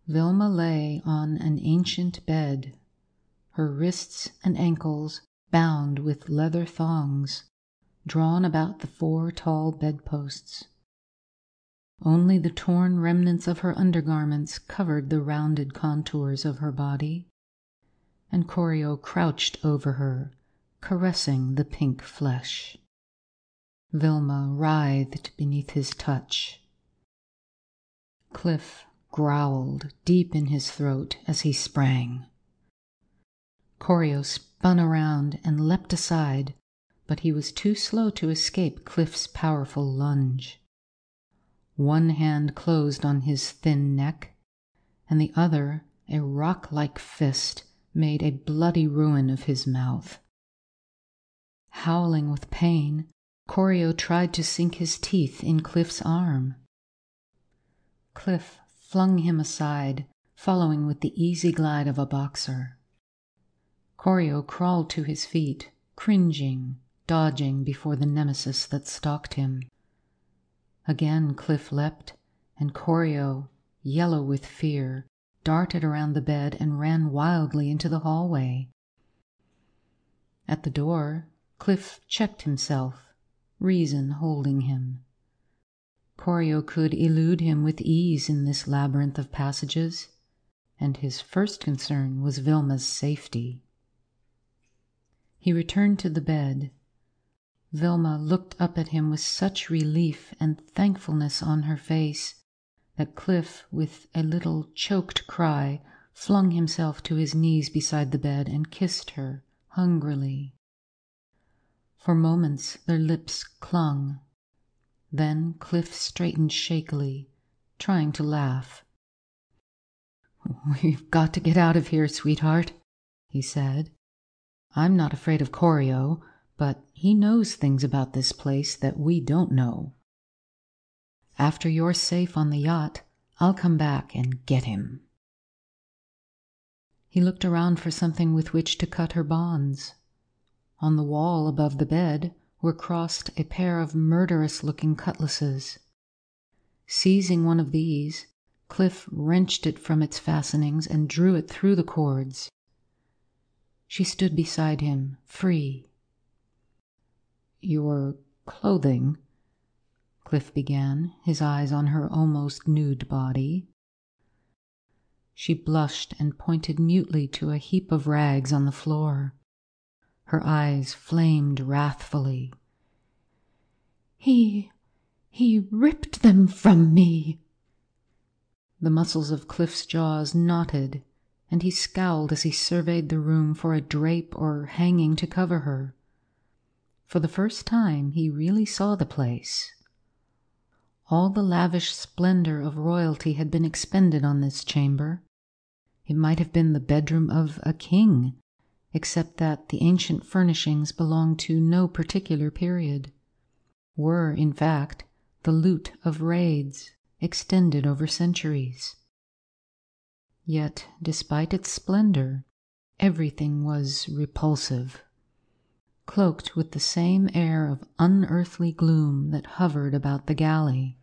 Vilma lay on an ancient bed, her wrists and ankles bound with leather thongs drawn about the four tall bedposts. Only the torn remnants of her undergarments covered the rounded contours of her body, and Corio crouched over her, caressing the pink flesh. Vilma writhed beneath his touch. Cliff growled deep in his throat as he sprang. Corio spun around and leapt aside, but he was too slow to escape Cliff's powerful lunge. One hand closed on his thin neck, and the other, a rock like fist, made a bloody ruin of his mouth. Howling with pain, Corio tried to sink his teeth in Cliff's arm. Cliff flung him aside, following with the easy glide of a boxer. Corio crawled to his feet, cringing, dodging before the nemesis that stalked him. Again Cliff leapt, and Corio, yellow with fear, darted around the bed and ran wildly into the hallway. At the door, Cliff checked himself, reason holding him. Corio could elude him with ease in this labyrinth of passages, and his first concern was Vilma's safety. He returned to the bed. Vilma looked up at him with such relief and thankfulness on her face that Cliff, with a little choked cry, flung himself to his knees beside the bed and kissed her hungrily. For moments their lips clung then Cliff straightened shakily, trying to laugh. We've got to get out of here, sweetheart, he said. I'm not afraid of Corio, but he knows things about this place that we don't know. After you're safe on the yacht, I'll come back and get him. He looked around for something with which to cut her bonds. On the wall above the bed were crossed a pair of murderous looking cutlasses. Seizing one of these, Cliff wrenched it from its fastenings and drew it through the cords. She stood beside him, free. Your clothing, Cliff began, his eyes on her almost nude body. She blushed and pointed mutely to a heap of rags on the floor. Her eyes flamed wrathfully. He. he ripped them from me. The muscles of Cliff's jaws knotted, and he scowled as he surveyed the room for a drape or hanging to cover her. For the first time, he really saw the place. All the lavish splendor of royalty had been expended on this chamber. It might have been the bedroom of a king except that the ancient furnishings belonged to no particular period, were, in fact, the loot of raids extended over centuries. Yet, despite its splendor, everything was repulsive, cloaked with the same air of unearthly gloom that hovered about the galley.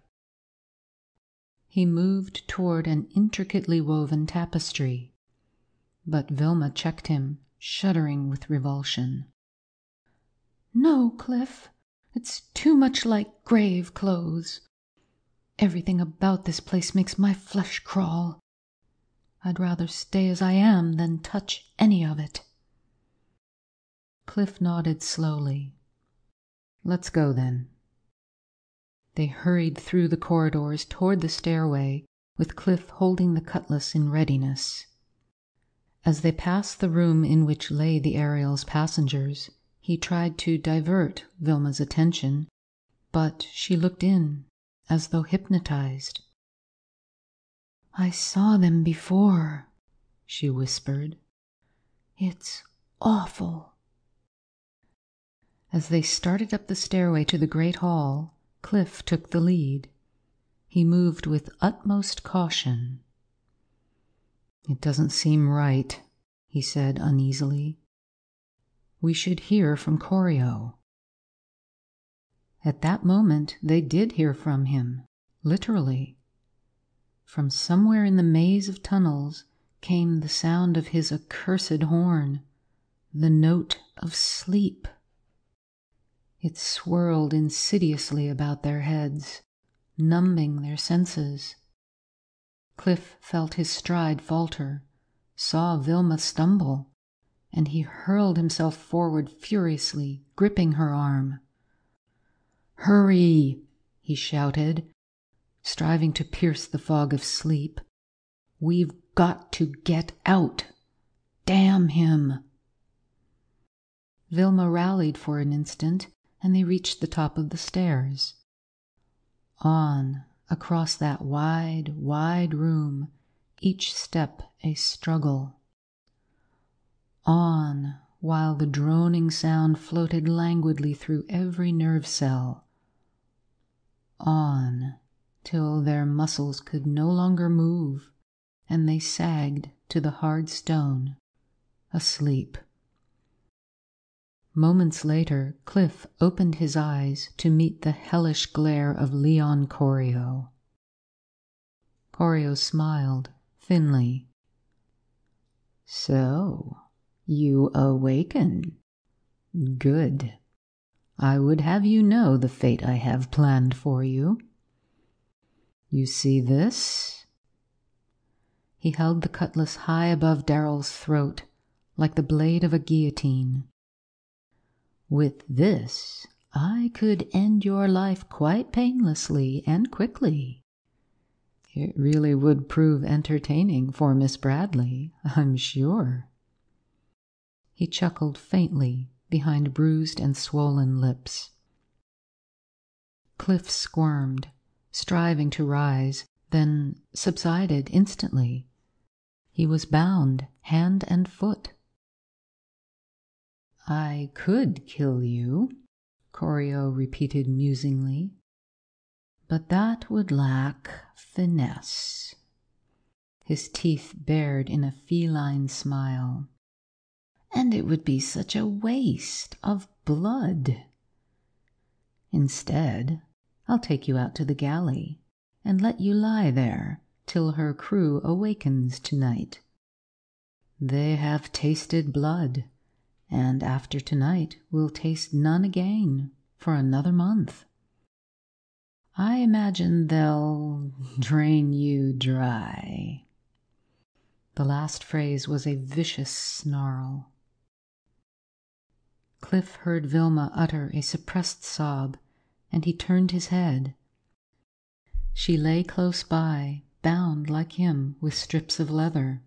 He moved toward an intricately woven tapestry, but Vilma checked him shuddering with revulsion. No, Cliff, it's too much like grave clothes. Everything about this place makes my flesh crawl. I'd rather stay as I am than touch any of it. Cliff nodded slowly. Let's go then. They hurried through the corridors toward the stairway, with Cliff holding the cutlass in readiness. As they passed the room in which lay the Ariel's passengers, he tried to divert Vilma's attention, but she looked in as though hypnotized. I saw them before, she whispered. It's awful. As they started up the stairway to the great hall, Cliff took the lead. He moved with utmost caution. It doesn't seem right, he said uneasily. We should hear from Corio. At that moment, they did hear from him, literally. From somewhere in the maze of tunnels came the sound of his accursed horn, the note of sleep. It swirled insidiously about their heads, numbing their senses. Cliff felt his stride falter, saw Vilma stumble, and he hurled himself forward furiously, gripping her arm. Hurry, he shouted, striving to pierce the fog of sleep. We've got to get out. Damn him. Vilma rallied for an instant, and they reached the top of the stairs. On, across that wide, wide room, each step a struggle. On, while the droning sound floated languidly through every nerve cell on till their muscles could no longer move and they sagged to the hard stone, asleep. Moments later, Cliff opened his eyes to meet the hellish glare of Leon Corio. Corio smiled thinly. So, you awaken. Good. I would have you know the fate I have planned for you. You see this? He held the cutlass high above Darrell's throat, like the blade of a guillotine. With this, I could end your life quite painlessly and quickly. It really would prove entertaining for Miss Bradley, I'm sure. He chuckled faintly behind bruised and swollen lips. Cliff squirmed, striving to rise, then subsided instantly. He was bound hand and foot. I could kill you, Corio repeated musingly, but that would lack finesse. His teeth bared in a feline smile and it would be such a waste of blood. Instead, I'll take you out to the galley and let you lie there till her crew awakens tonight. They have tasted blood, and after tonight will taste none again for another month. I imagine they'll drain you dry. The last phrase was a vicious snarl. Cliff heard Vilma utter a suppressed sob, and he turned his head. She lay close by, bound like him with strips of leather.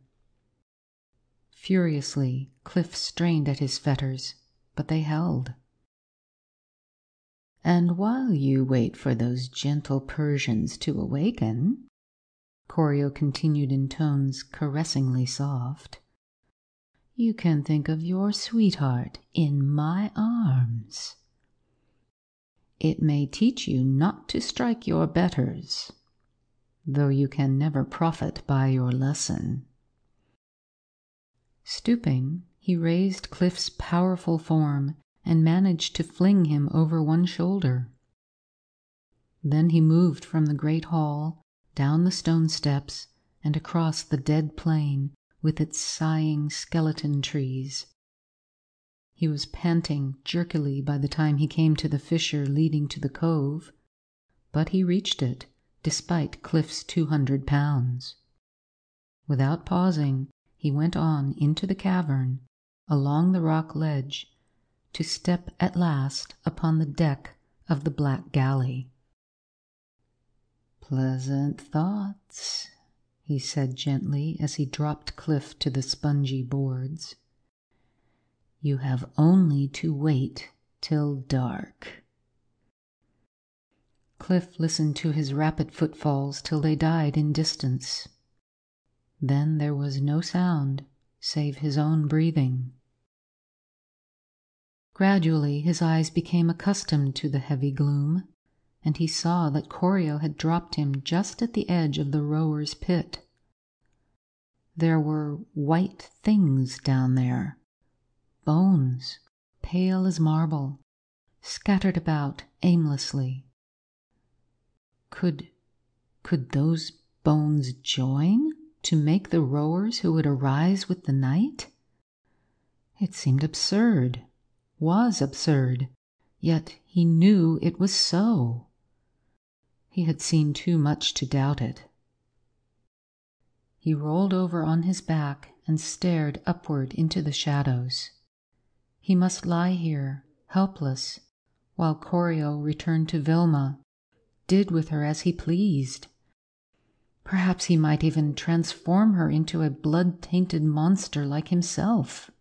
Furiously, Cliff strained at his fetters, but they held. And while you wait for those gentle Persians to awaken, Corio continued in tones caressingly soft, you can think of your sweetheart in my arms. It may teach you not to strike your betters, though you can never profit by your lesson. Stooping, he raised Cliff's powerful form and managed to fling him over one shoulder. Then he moved from the great hall, down the stone steps, and across the dead plain with its sighing skeleton trees. He was panting jerkily by the time he came to the fissure leading to the cove, but he reached it despite Cliff's two hundred pounds. Without pausing, he went on into the cavern, along the rock ledge, to step at last upon the deck of the black galley. Pleasant thoughts, he said gently as he dropped Cliff to the spongy boards. You have only to wait till dark. Cliff listened to his rapid footfalls till they died in distance. Then there was no sound save his own breathing. Gradually his eyes became accustomed to the heavy gloom, and he saw that Corio had dropped him just at the edge of the rower's pit. There were white things down there, bones, pale as marble, scattered about aimlessly. Could could those bones join to make the rowers who would arise with the night? It seemed absurd, was absurd, yet he knew it was so. He had seen too much to doubt it. He rolled over on his back and stared upward into the shadows. He must lie here, helpless, while Corio returned to Vilma, did with her as he pleased. Perhaps he might even transform her into a blood tainted monster like himself.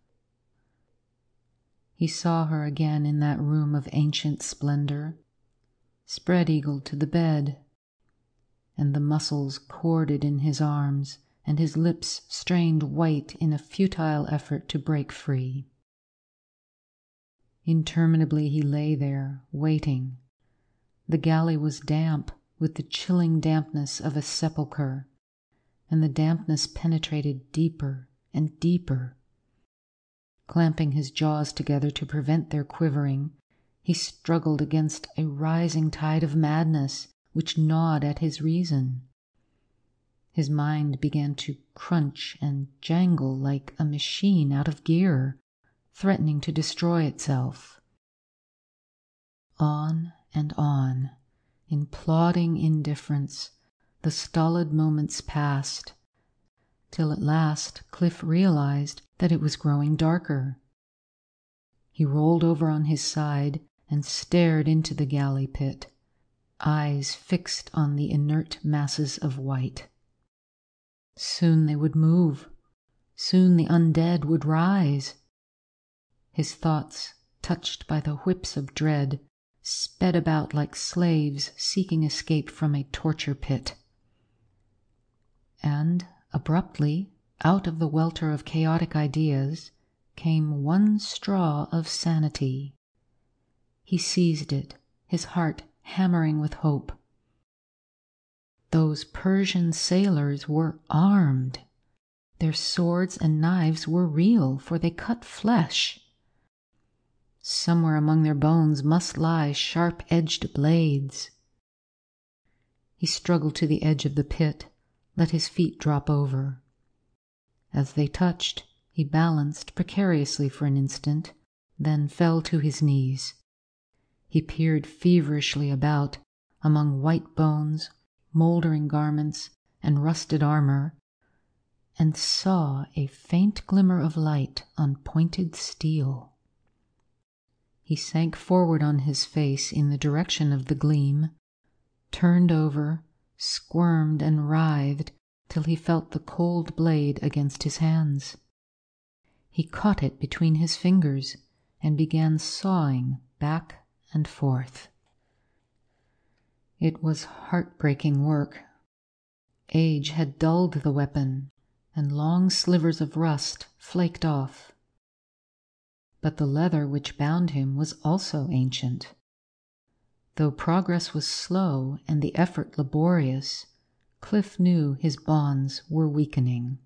He saw her again in that room of ancient splendor, spread eagled to the bed, and the muscles corded in his arms, and his lips strained white in a futile effort to break free. Interminably he lay there, waiting. The galley was damp with the chilling dampness of a sepulchre, and the dampness penetrated deeper and deeper. Clamping his jaws together to prevent their quivering, he struggled against a rising tide of madness which gnawed at his reason. His mind began to crunch and jangle like a machine out of gear, threatening to destroy itself. On and on, in plodding indifference, the stolid moments passed, till at last Cliff realized that it was growing darker. He rolled over on his side and stared into the galley pit, eyes fixed on the inert masses of white. Soon they would move. Soon the undead would rise. His thoughts, touched by the whips of dread, sped about like slaves seeking escape from a torture pit. And abruptly, out of the welter of chaotic ideas, came one straw of sanity. He seized it, his heart hammering with hope. Those Persian sailors were armed. Their swords and knives were real, for they cut flesh. Somewhere among their bones must lie sharp edged blades. He struggled to the edge of the pit, let his feet drop over. As they touched, he balanced precariously for an instant, then fell to his knees. He peered feverishly about among white bones, mouldering garments, and rusted armor, and saw a faint glimmer of light on pointed steel. He sank forward on his face in the direction of the gleam, turned over, squirmed and writhed till he felt the cold blade against his hands. He caught it between his fingers and began sawing back and forth. It was heartbreaking work. Age had dulled the weapon, and long slivers of rust flaked off. But the leather which bound him was also ancient. Though progress was slow and the effort laborious, Cliff knew his bonds were weakening.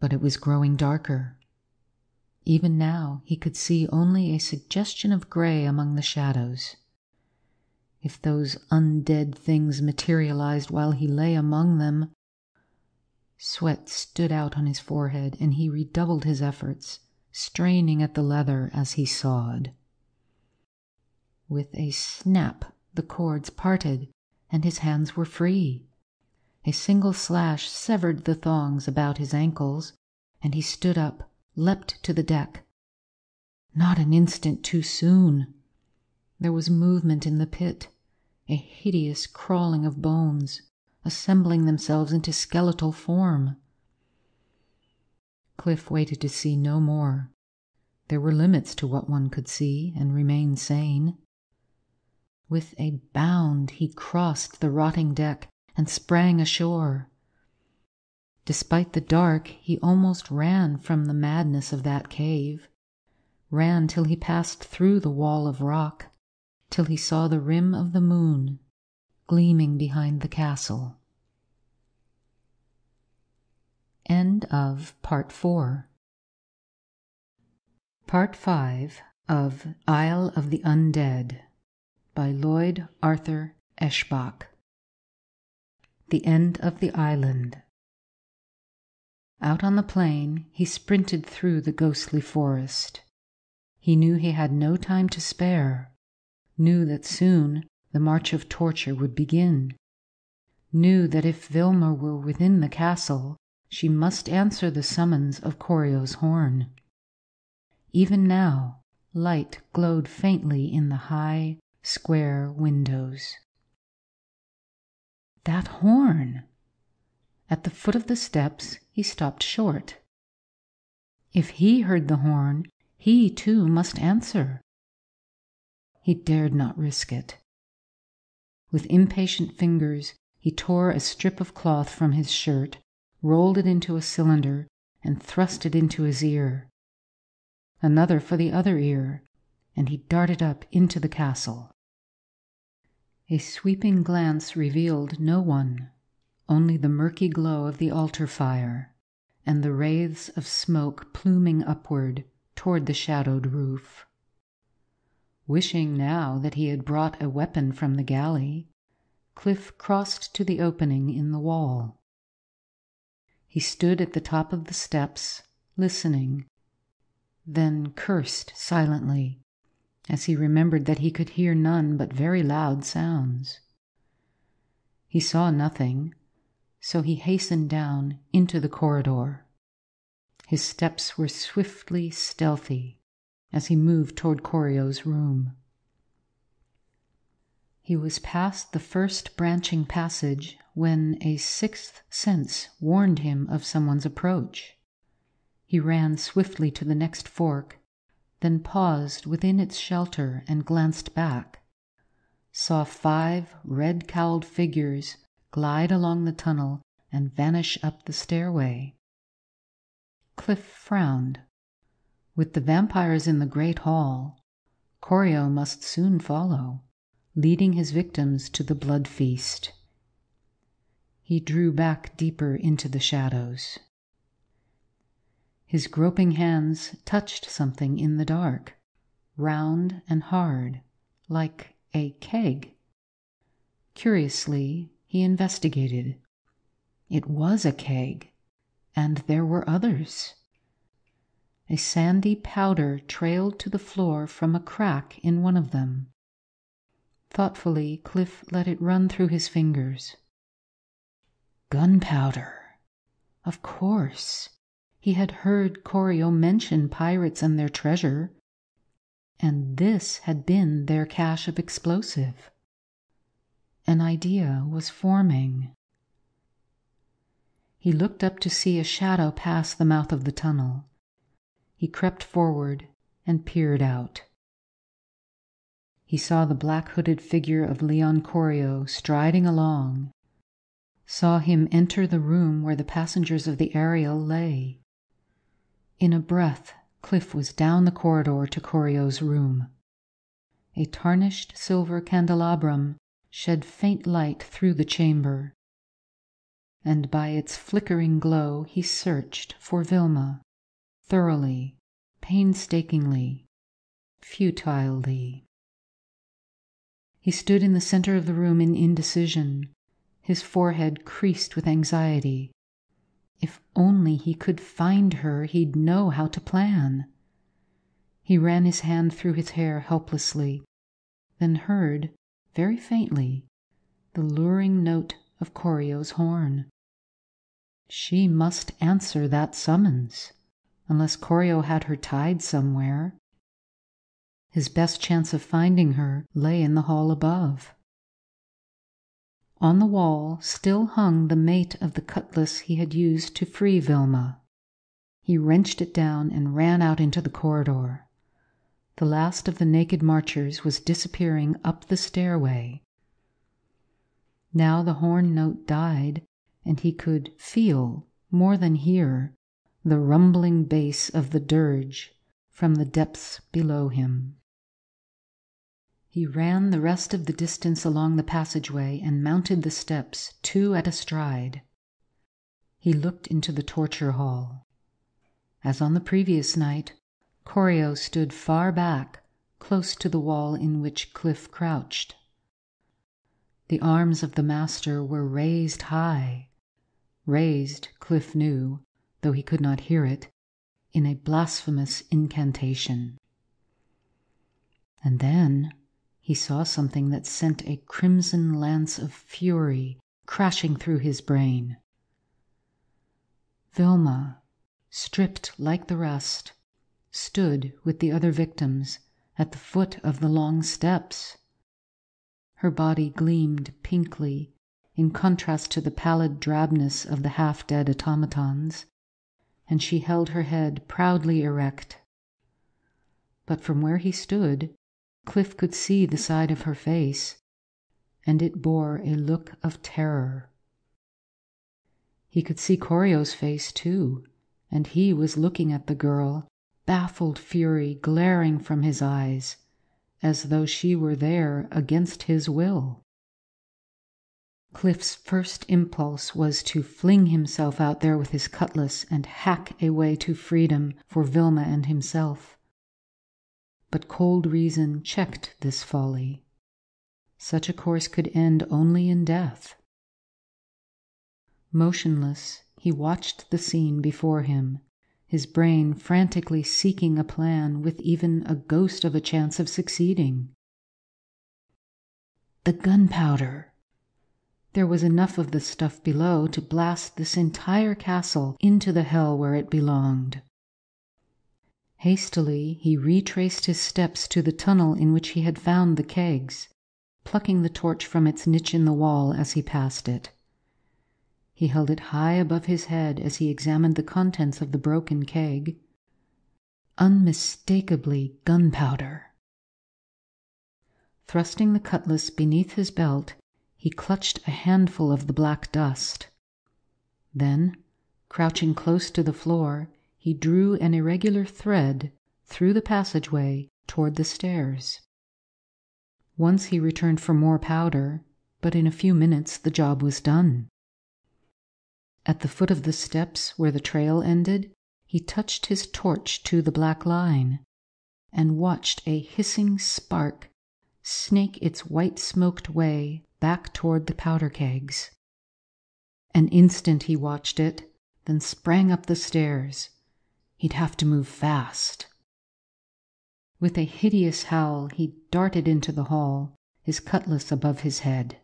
But it was growing darker. Even now he could see only a suggestion of gray among the shadows. If those undead things materialized while he lay among them, Sweat stood out on his forehead, and he redoubled his efforts, straining at the leather as he sawed. With a snap, the cords parted, and his hands were free. A single slash severed the thongs about his ankles, and he stood up, leapt to the deck. Not an instant too soon. There was movement in the pit, a hideous crawling of bones, assembling themselves into skeletal form. Cliff waited to see no more. There were limits to what one could see and remain sane. With a bound, he crossed the rotting deck and sprang ashore. Despite the dark, he almost ran from the madness of that cave, ran till he passed through the wall of rock, till he saw the rim of the moon gleaming behind the castle. End of Part 4 Part 5 of Isle of the Undead by Lloyd Arthur Eshbach. The End of the Island. Out on the plain, he sprinted through the ghostly forest. He knew he had no time to spare, knew that soon the march of torture would begin, knew that if Vilma were within the castle, she must answer the summons of Corio's horn. Even now, light glowed faintly in the high, square windows. That horn! At the foot of the steps, he stopped short. If he heard the horn, he too must answer. He dared not risk it. With impatient fingers, he tore a strip of cloth from his shirt rolled it into a cylinder, and thrust it into his ear. Another for the other ear, and he darted up into the castle. A sweeping glance revealed no one, only the murky glow of the altar fire and the wraiths of smoke pluming upward toward the shadowed roof. Wishing now that he had brought a weapon from the galley, Cliff crossed to the opening in the wall. He stood at the top of the steps, listening, then cursed silently as he remembered that he could hear none but very loud sounds. He saw nothing, so he hastened down into the corridor. His steps were swiftly stealthy as he moved toward Corio's room. He was past the first branching passage when a sixth sense warned him of someone's approach. He ran swiftly to the next fork, then paused within its shelter and glanced back. Saw five red cowled figures glide along the tunnel and vanish up the stairway. Cliff frowned. With the vampires in the great hall, Corio must soon follow, leading his victims to the blood feast. He drew back deeper into the shadows. His groping hands touched something in the dark, round and hard, like a keg. Curiously, he investigated. It was a keg, and there were others. A sandy powder trailed to the floor from a crack in one of them. Thoughtfully, Cliff let it run through his fingers. Gunpowder. Of course. He had heard Corio mention pirates and their treasure, and this had been their cache of explosive. An idea was forming. He looked up to see a shadow pass the mouth of the tunnel. He crept forward and peered out. He saw the black hooded figure of Leon Corio striding along, saw him enter the room where the passengers of the Ariel lay. In a breath, Cliff was down the corridor to Corio's room. A tarnished silver candelabrum shed faint light through the chamber, and by its flickering glow he searched for Vilma, thoroughly, painstakingly, futilely. He stood in the center of the room in indecision, his forehead creased with anxiety. If only he could find her, he'd know how to plan. He ran his hand through his hair helplessly, then heard, very faintly, the luring note of Corio's horn. She must answer that summons, unless Corio had her tied somewhere. His best chance of finding her lay in the hall above. On the wall still hung the mate of the cutlass he had used to free Vilma. He wrenched it down and ran out into the corridor. The last of the naked marchers was disappearing up the stairway. Now the horn note died, and he could feel, more than hear, the rumbling bass of the dirge from the depths below him. He ran the rest of the distance along the passageway and mounted the steps, two at a stride. He looked into the torture hall. As on the previous night, Corio stood far back, close to the wall in which Cliff crouched. The arms of the master were raised high, raised, Cliff knew, though he could not hear it, in a blasphemous incantation. And then he saw something that sent a crimson lance of fury crashing through his brain. Vilma, stripped like the rest, stood with the other victims at the foot of the long steps. Her body gleamed pinkly in contrast to the pallid drabness of the half dead automatons, and she held her head proudly erect. But from where he stood, Cliff could see the side of her face, and it bore a look of terror. He could see Corio's face, too, and he was looking at the girl, baffled fury glaring from his eyes as though she were there against his will. Cliff's first impulse was to fling himself out there with his cutlass and hack a way to freedom for Vilma and himself. But cold reason checked this folly. Such a course could end only in death. Motionless, he watched the scene before him his brain frantically seeking a plan with even a ghost of a chance of succeeding. The gunpowder! There was enough of the stuff below to blast this entire castle into the hell where it belonged. Hastily, he retraced his steps to the tunnel in which he had found the kegs, plucking the torch from its niche in the wall as he passed it. He held it high above his head as he examined the contents of the broken keg. Unmistakably gunpowder. Thrusting the cutlass beneath his belt, he clutched a handful of the black dust. Then, crouching close to the floor, he drew an irregular thread through the passageway toward the stairs. Once he returned for more powder, but in a few minutes the job was done. At the foot of the steps where the trail ended, he touched his torch to the black line and watched a hissing spark snake its white smoked way back toward the powder kegs. An instant he watched it, then sprang up the stairs. He'd have to move fast. With a hideous howl, he darted into the hall, his cutlass above his head.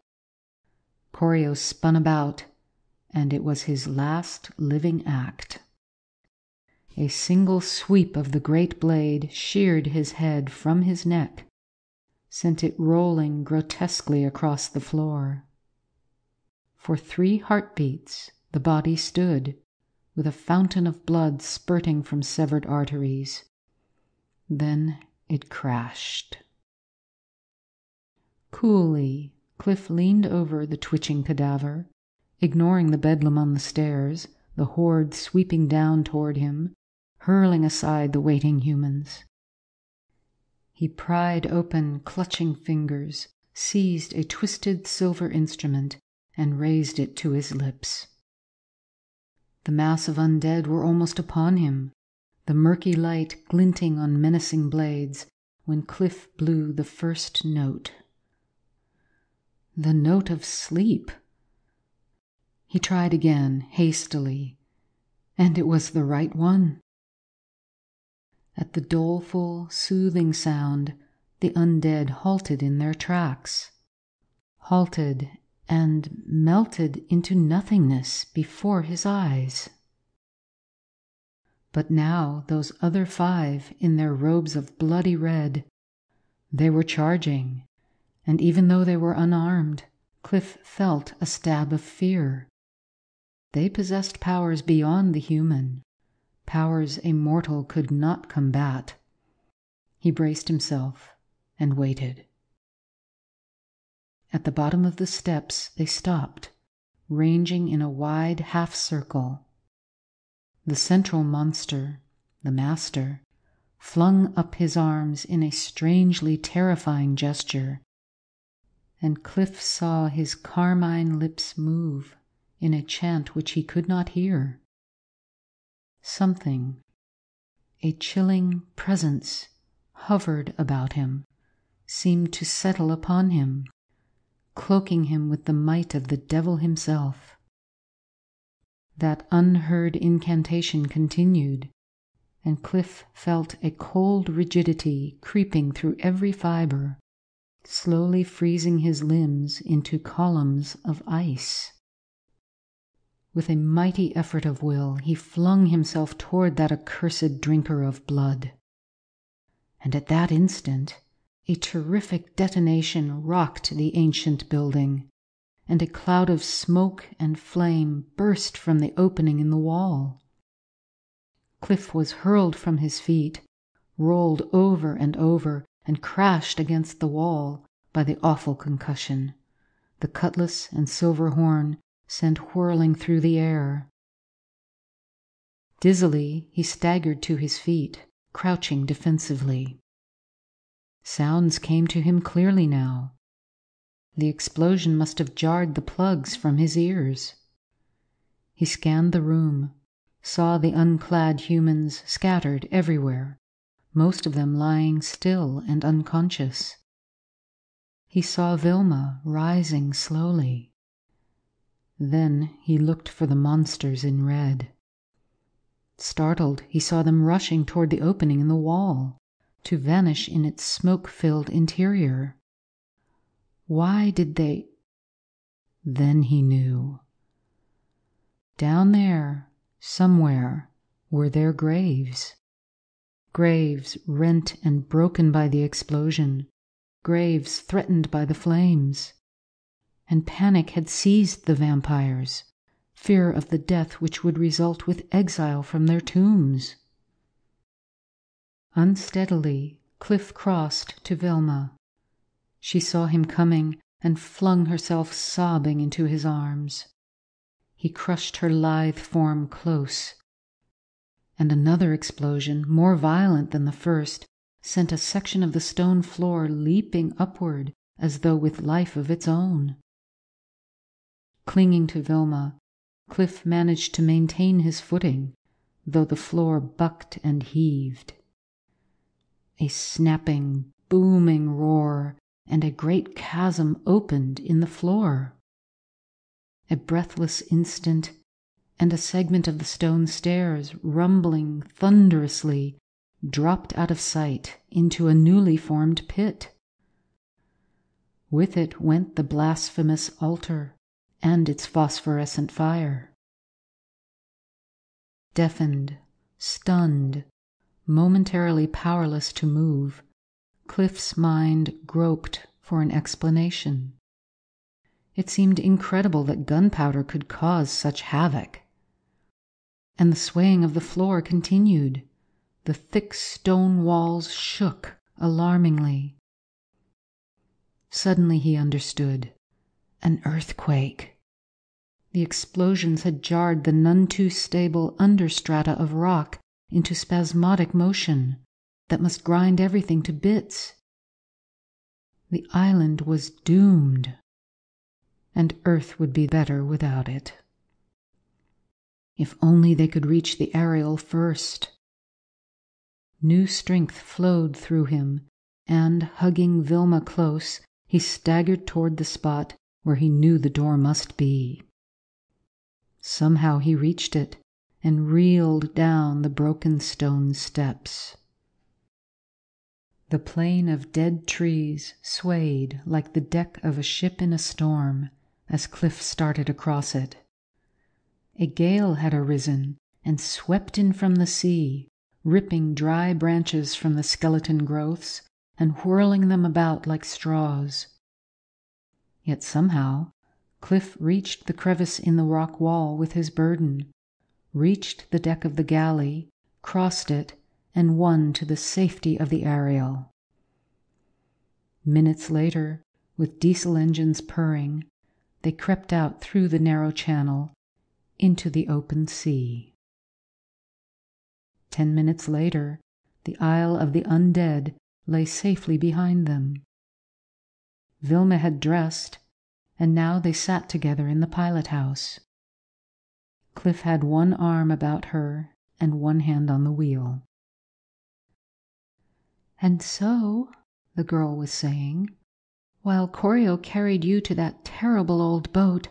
Corio spun about and it was his last living act. A single sweep of the great blade sheared his head from his neck, sent it rolling grotesquely across the floor. For three heartbeats, the body stood, with a fountain of blood spurting from severed arteries. Then it crashed. Coolly, Cliff leaned over the twitching cadaver ignoring the bedlam on the stairs, the horde sweeping down toward him, hurling aside the waiting humans. He pried open clutching fingers, seized a twisted silver instrument, and raised it to his lips. The mass of undead were almost upon him, the murky light glinting on menacing blades, when Cliff blew the first note. The note of sleep. He tried again, hastily, and it was the right one. At the doleful, soothing sound, the undead halted in their tracks. Halted and melted into nothingness before his eyes. But now those other five, in their robes of bloody red, they were charging, and even though they were unarmed, Cliff felt a stab of fear. They possessed powers beyond the human, powers a mortal could not combat. He braced himself and waited. At the bottom of the steps they stopped, ranging in a wide half circle. The central monster, the master, flung up his arms in a strangely terrifying gesture, and Cliff saw his carmine lips move in a chant which he could not hear. Something, a chilling presence, hovered about him, seemed to settle upon him cloaking him with the might of the devil himself. That unheard incantation continued, and Cliff felt a cold rigidity creeping through every fiber, slowly freezing his limbs into columns of ice. With a mighty effort of will, he flung himself toward that accursed drinker of blood. And at that instant, a terrific detonation rocked the ancient building, and a cloud of smoke and flame burst from the opening in the wall. Cliff was hurled from his feet, rolled over and over, and crashed against the wall by the awful concussion. The cutlass and silver horn sent whirling through the air. Dizzily, he staggered to his feet, crouching defensively. Sounds came to him clearly now. The explosion must have jarred the plugs from his ears. He scanned the room, saw the unclad humans scattered everywhere, most of them lying still and unconscious. He saw Vilma rising slowly. Then he looked for the monsters in red. Startled, he saw them rushing toward the opening in the wall to vanish in its smoke filled interior. Why did they? Then he knew. Down there, somewhere, were their graves. Graves rent and broken by the explosion, graves threatened by the flames. And panic had seized the vampires, fear of the death which would result with exile from their tombs. Unsteadily, Cliff crossed to Vilma. She saw him coming and flung herself sobbing into his arms. He crushed her lithe form close. And another explosion, more violent than the first, sent a section of the stone floor leaping upward as though with life of its own. Clinging to Vilma, Cliff managed to maintain his footing, though the floor bucked and heaved a snapping, booming roar, and a great chasm opened in the floor. A breathless instant, and a segment of the stone stairs, rumbling thunderously, dropped out of sight into a newly formed pit. With it went the blasphemous altar and its phosphorescent fire. Deafened, stunned, momentarily powerless to move, Cliff's mind groped for an explanation. It seemed incredible that gunpowder could cause such havoc. And the swaying of the floor continued. The thick stone walls shook alarmingly. Suddenly he understood. An earthquake. The explosions had jarred the none too stable understrata of rock into spasmodic motion that must grind everything to bits. The island was doomed, and Earth would be better without it. If only they could reach the Ariel first. New strength flowed through him, and, hugging Vilma close, he staggered toward the spot where he knew the door must be. Somehow he reached it and reeled down the broken stone steps. The plain of dead trees swayed like the deck of a ship in a storm as Cliff started across it. A gale had arisen and swept in from the sea, ripping dry branches from the skeleton growths and whirling them about like straws. Yet somehow Cliff reached the crevice in the rock wall with his burden, reached the deck of the galley, crossed it, and won to the safety of the Ariel. Minutes later, with diesel engines purring, they crept out through the narrow channel into the open sea. Ten minutes later, the Isle of the Undead lay safely behind them. Vilma had dressed, and now they sat together in the pilot house. Cliff had one arm about her and one hand on the wheel. And so, the girl was saying, while Corio carried you to that terrible old boat,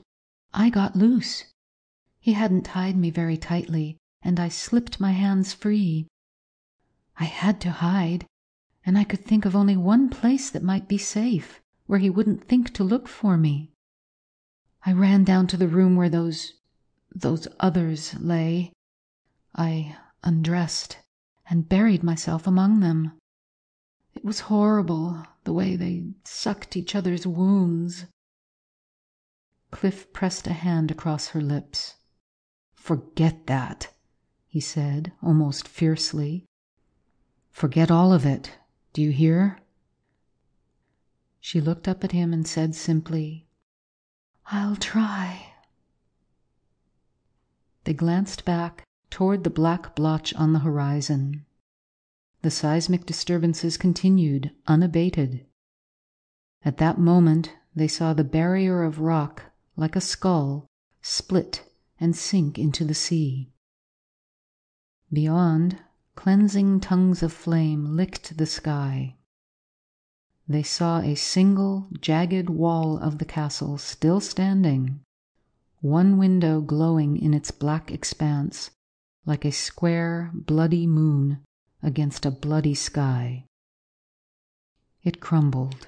I got loose. He hadn't tied me very tightly, and I slipped my hands free. I had to hide, and I could think of only one place that might be safe, where he wouldn't think to look for me. I ran down to the room where those those others lay. I undressed and buried myself among them. It was horrible, the way they sucked each other's wounds. Cliff pressed a hand across her lips. Forget that, he said, almost fiercely. Forget all of it. Do you hear? She looked up at him and said simply, I'll try. They glanced back toward the black blotch on the horizon. The seismic disturbances continued unabated. At that moment, they saw the barrier of rock, like a skull, split and sink into the sea. Beyond, cleansing tongues of flame licked the sky. They saw a single jagged wall of the castle still standing, one window glowing in its black expanse like a square, bloody moon against a bloody sky. It crumbled.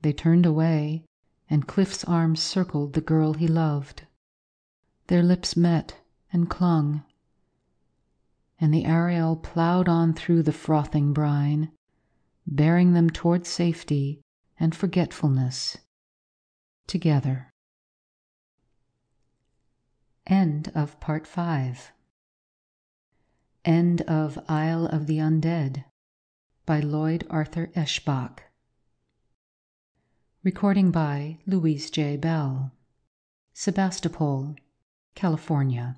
They turned away, and Cliff's arms circled the girl he loved. Their lips met and clung, and the Ariel plowed on through the frothing brine, bearing them toward safety and forgetfulness together. End of part five. End of Isle of the Undead by Lloyd Arthur Eshbach. Recording by Louise J. Belle. Sebastopol, California.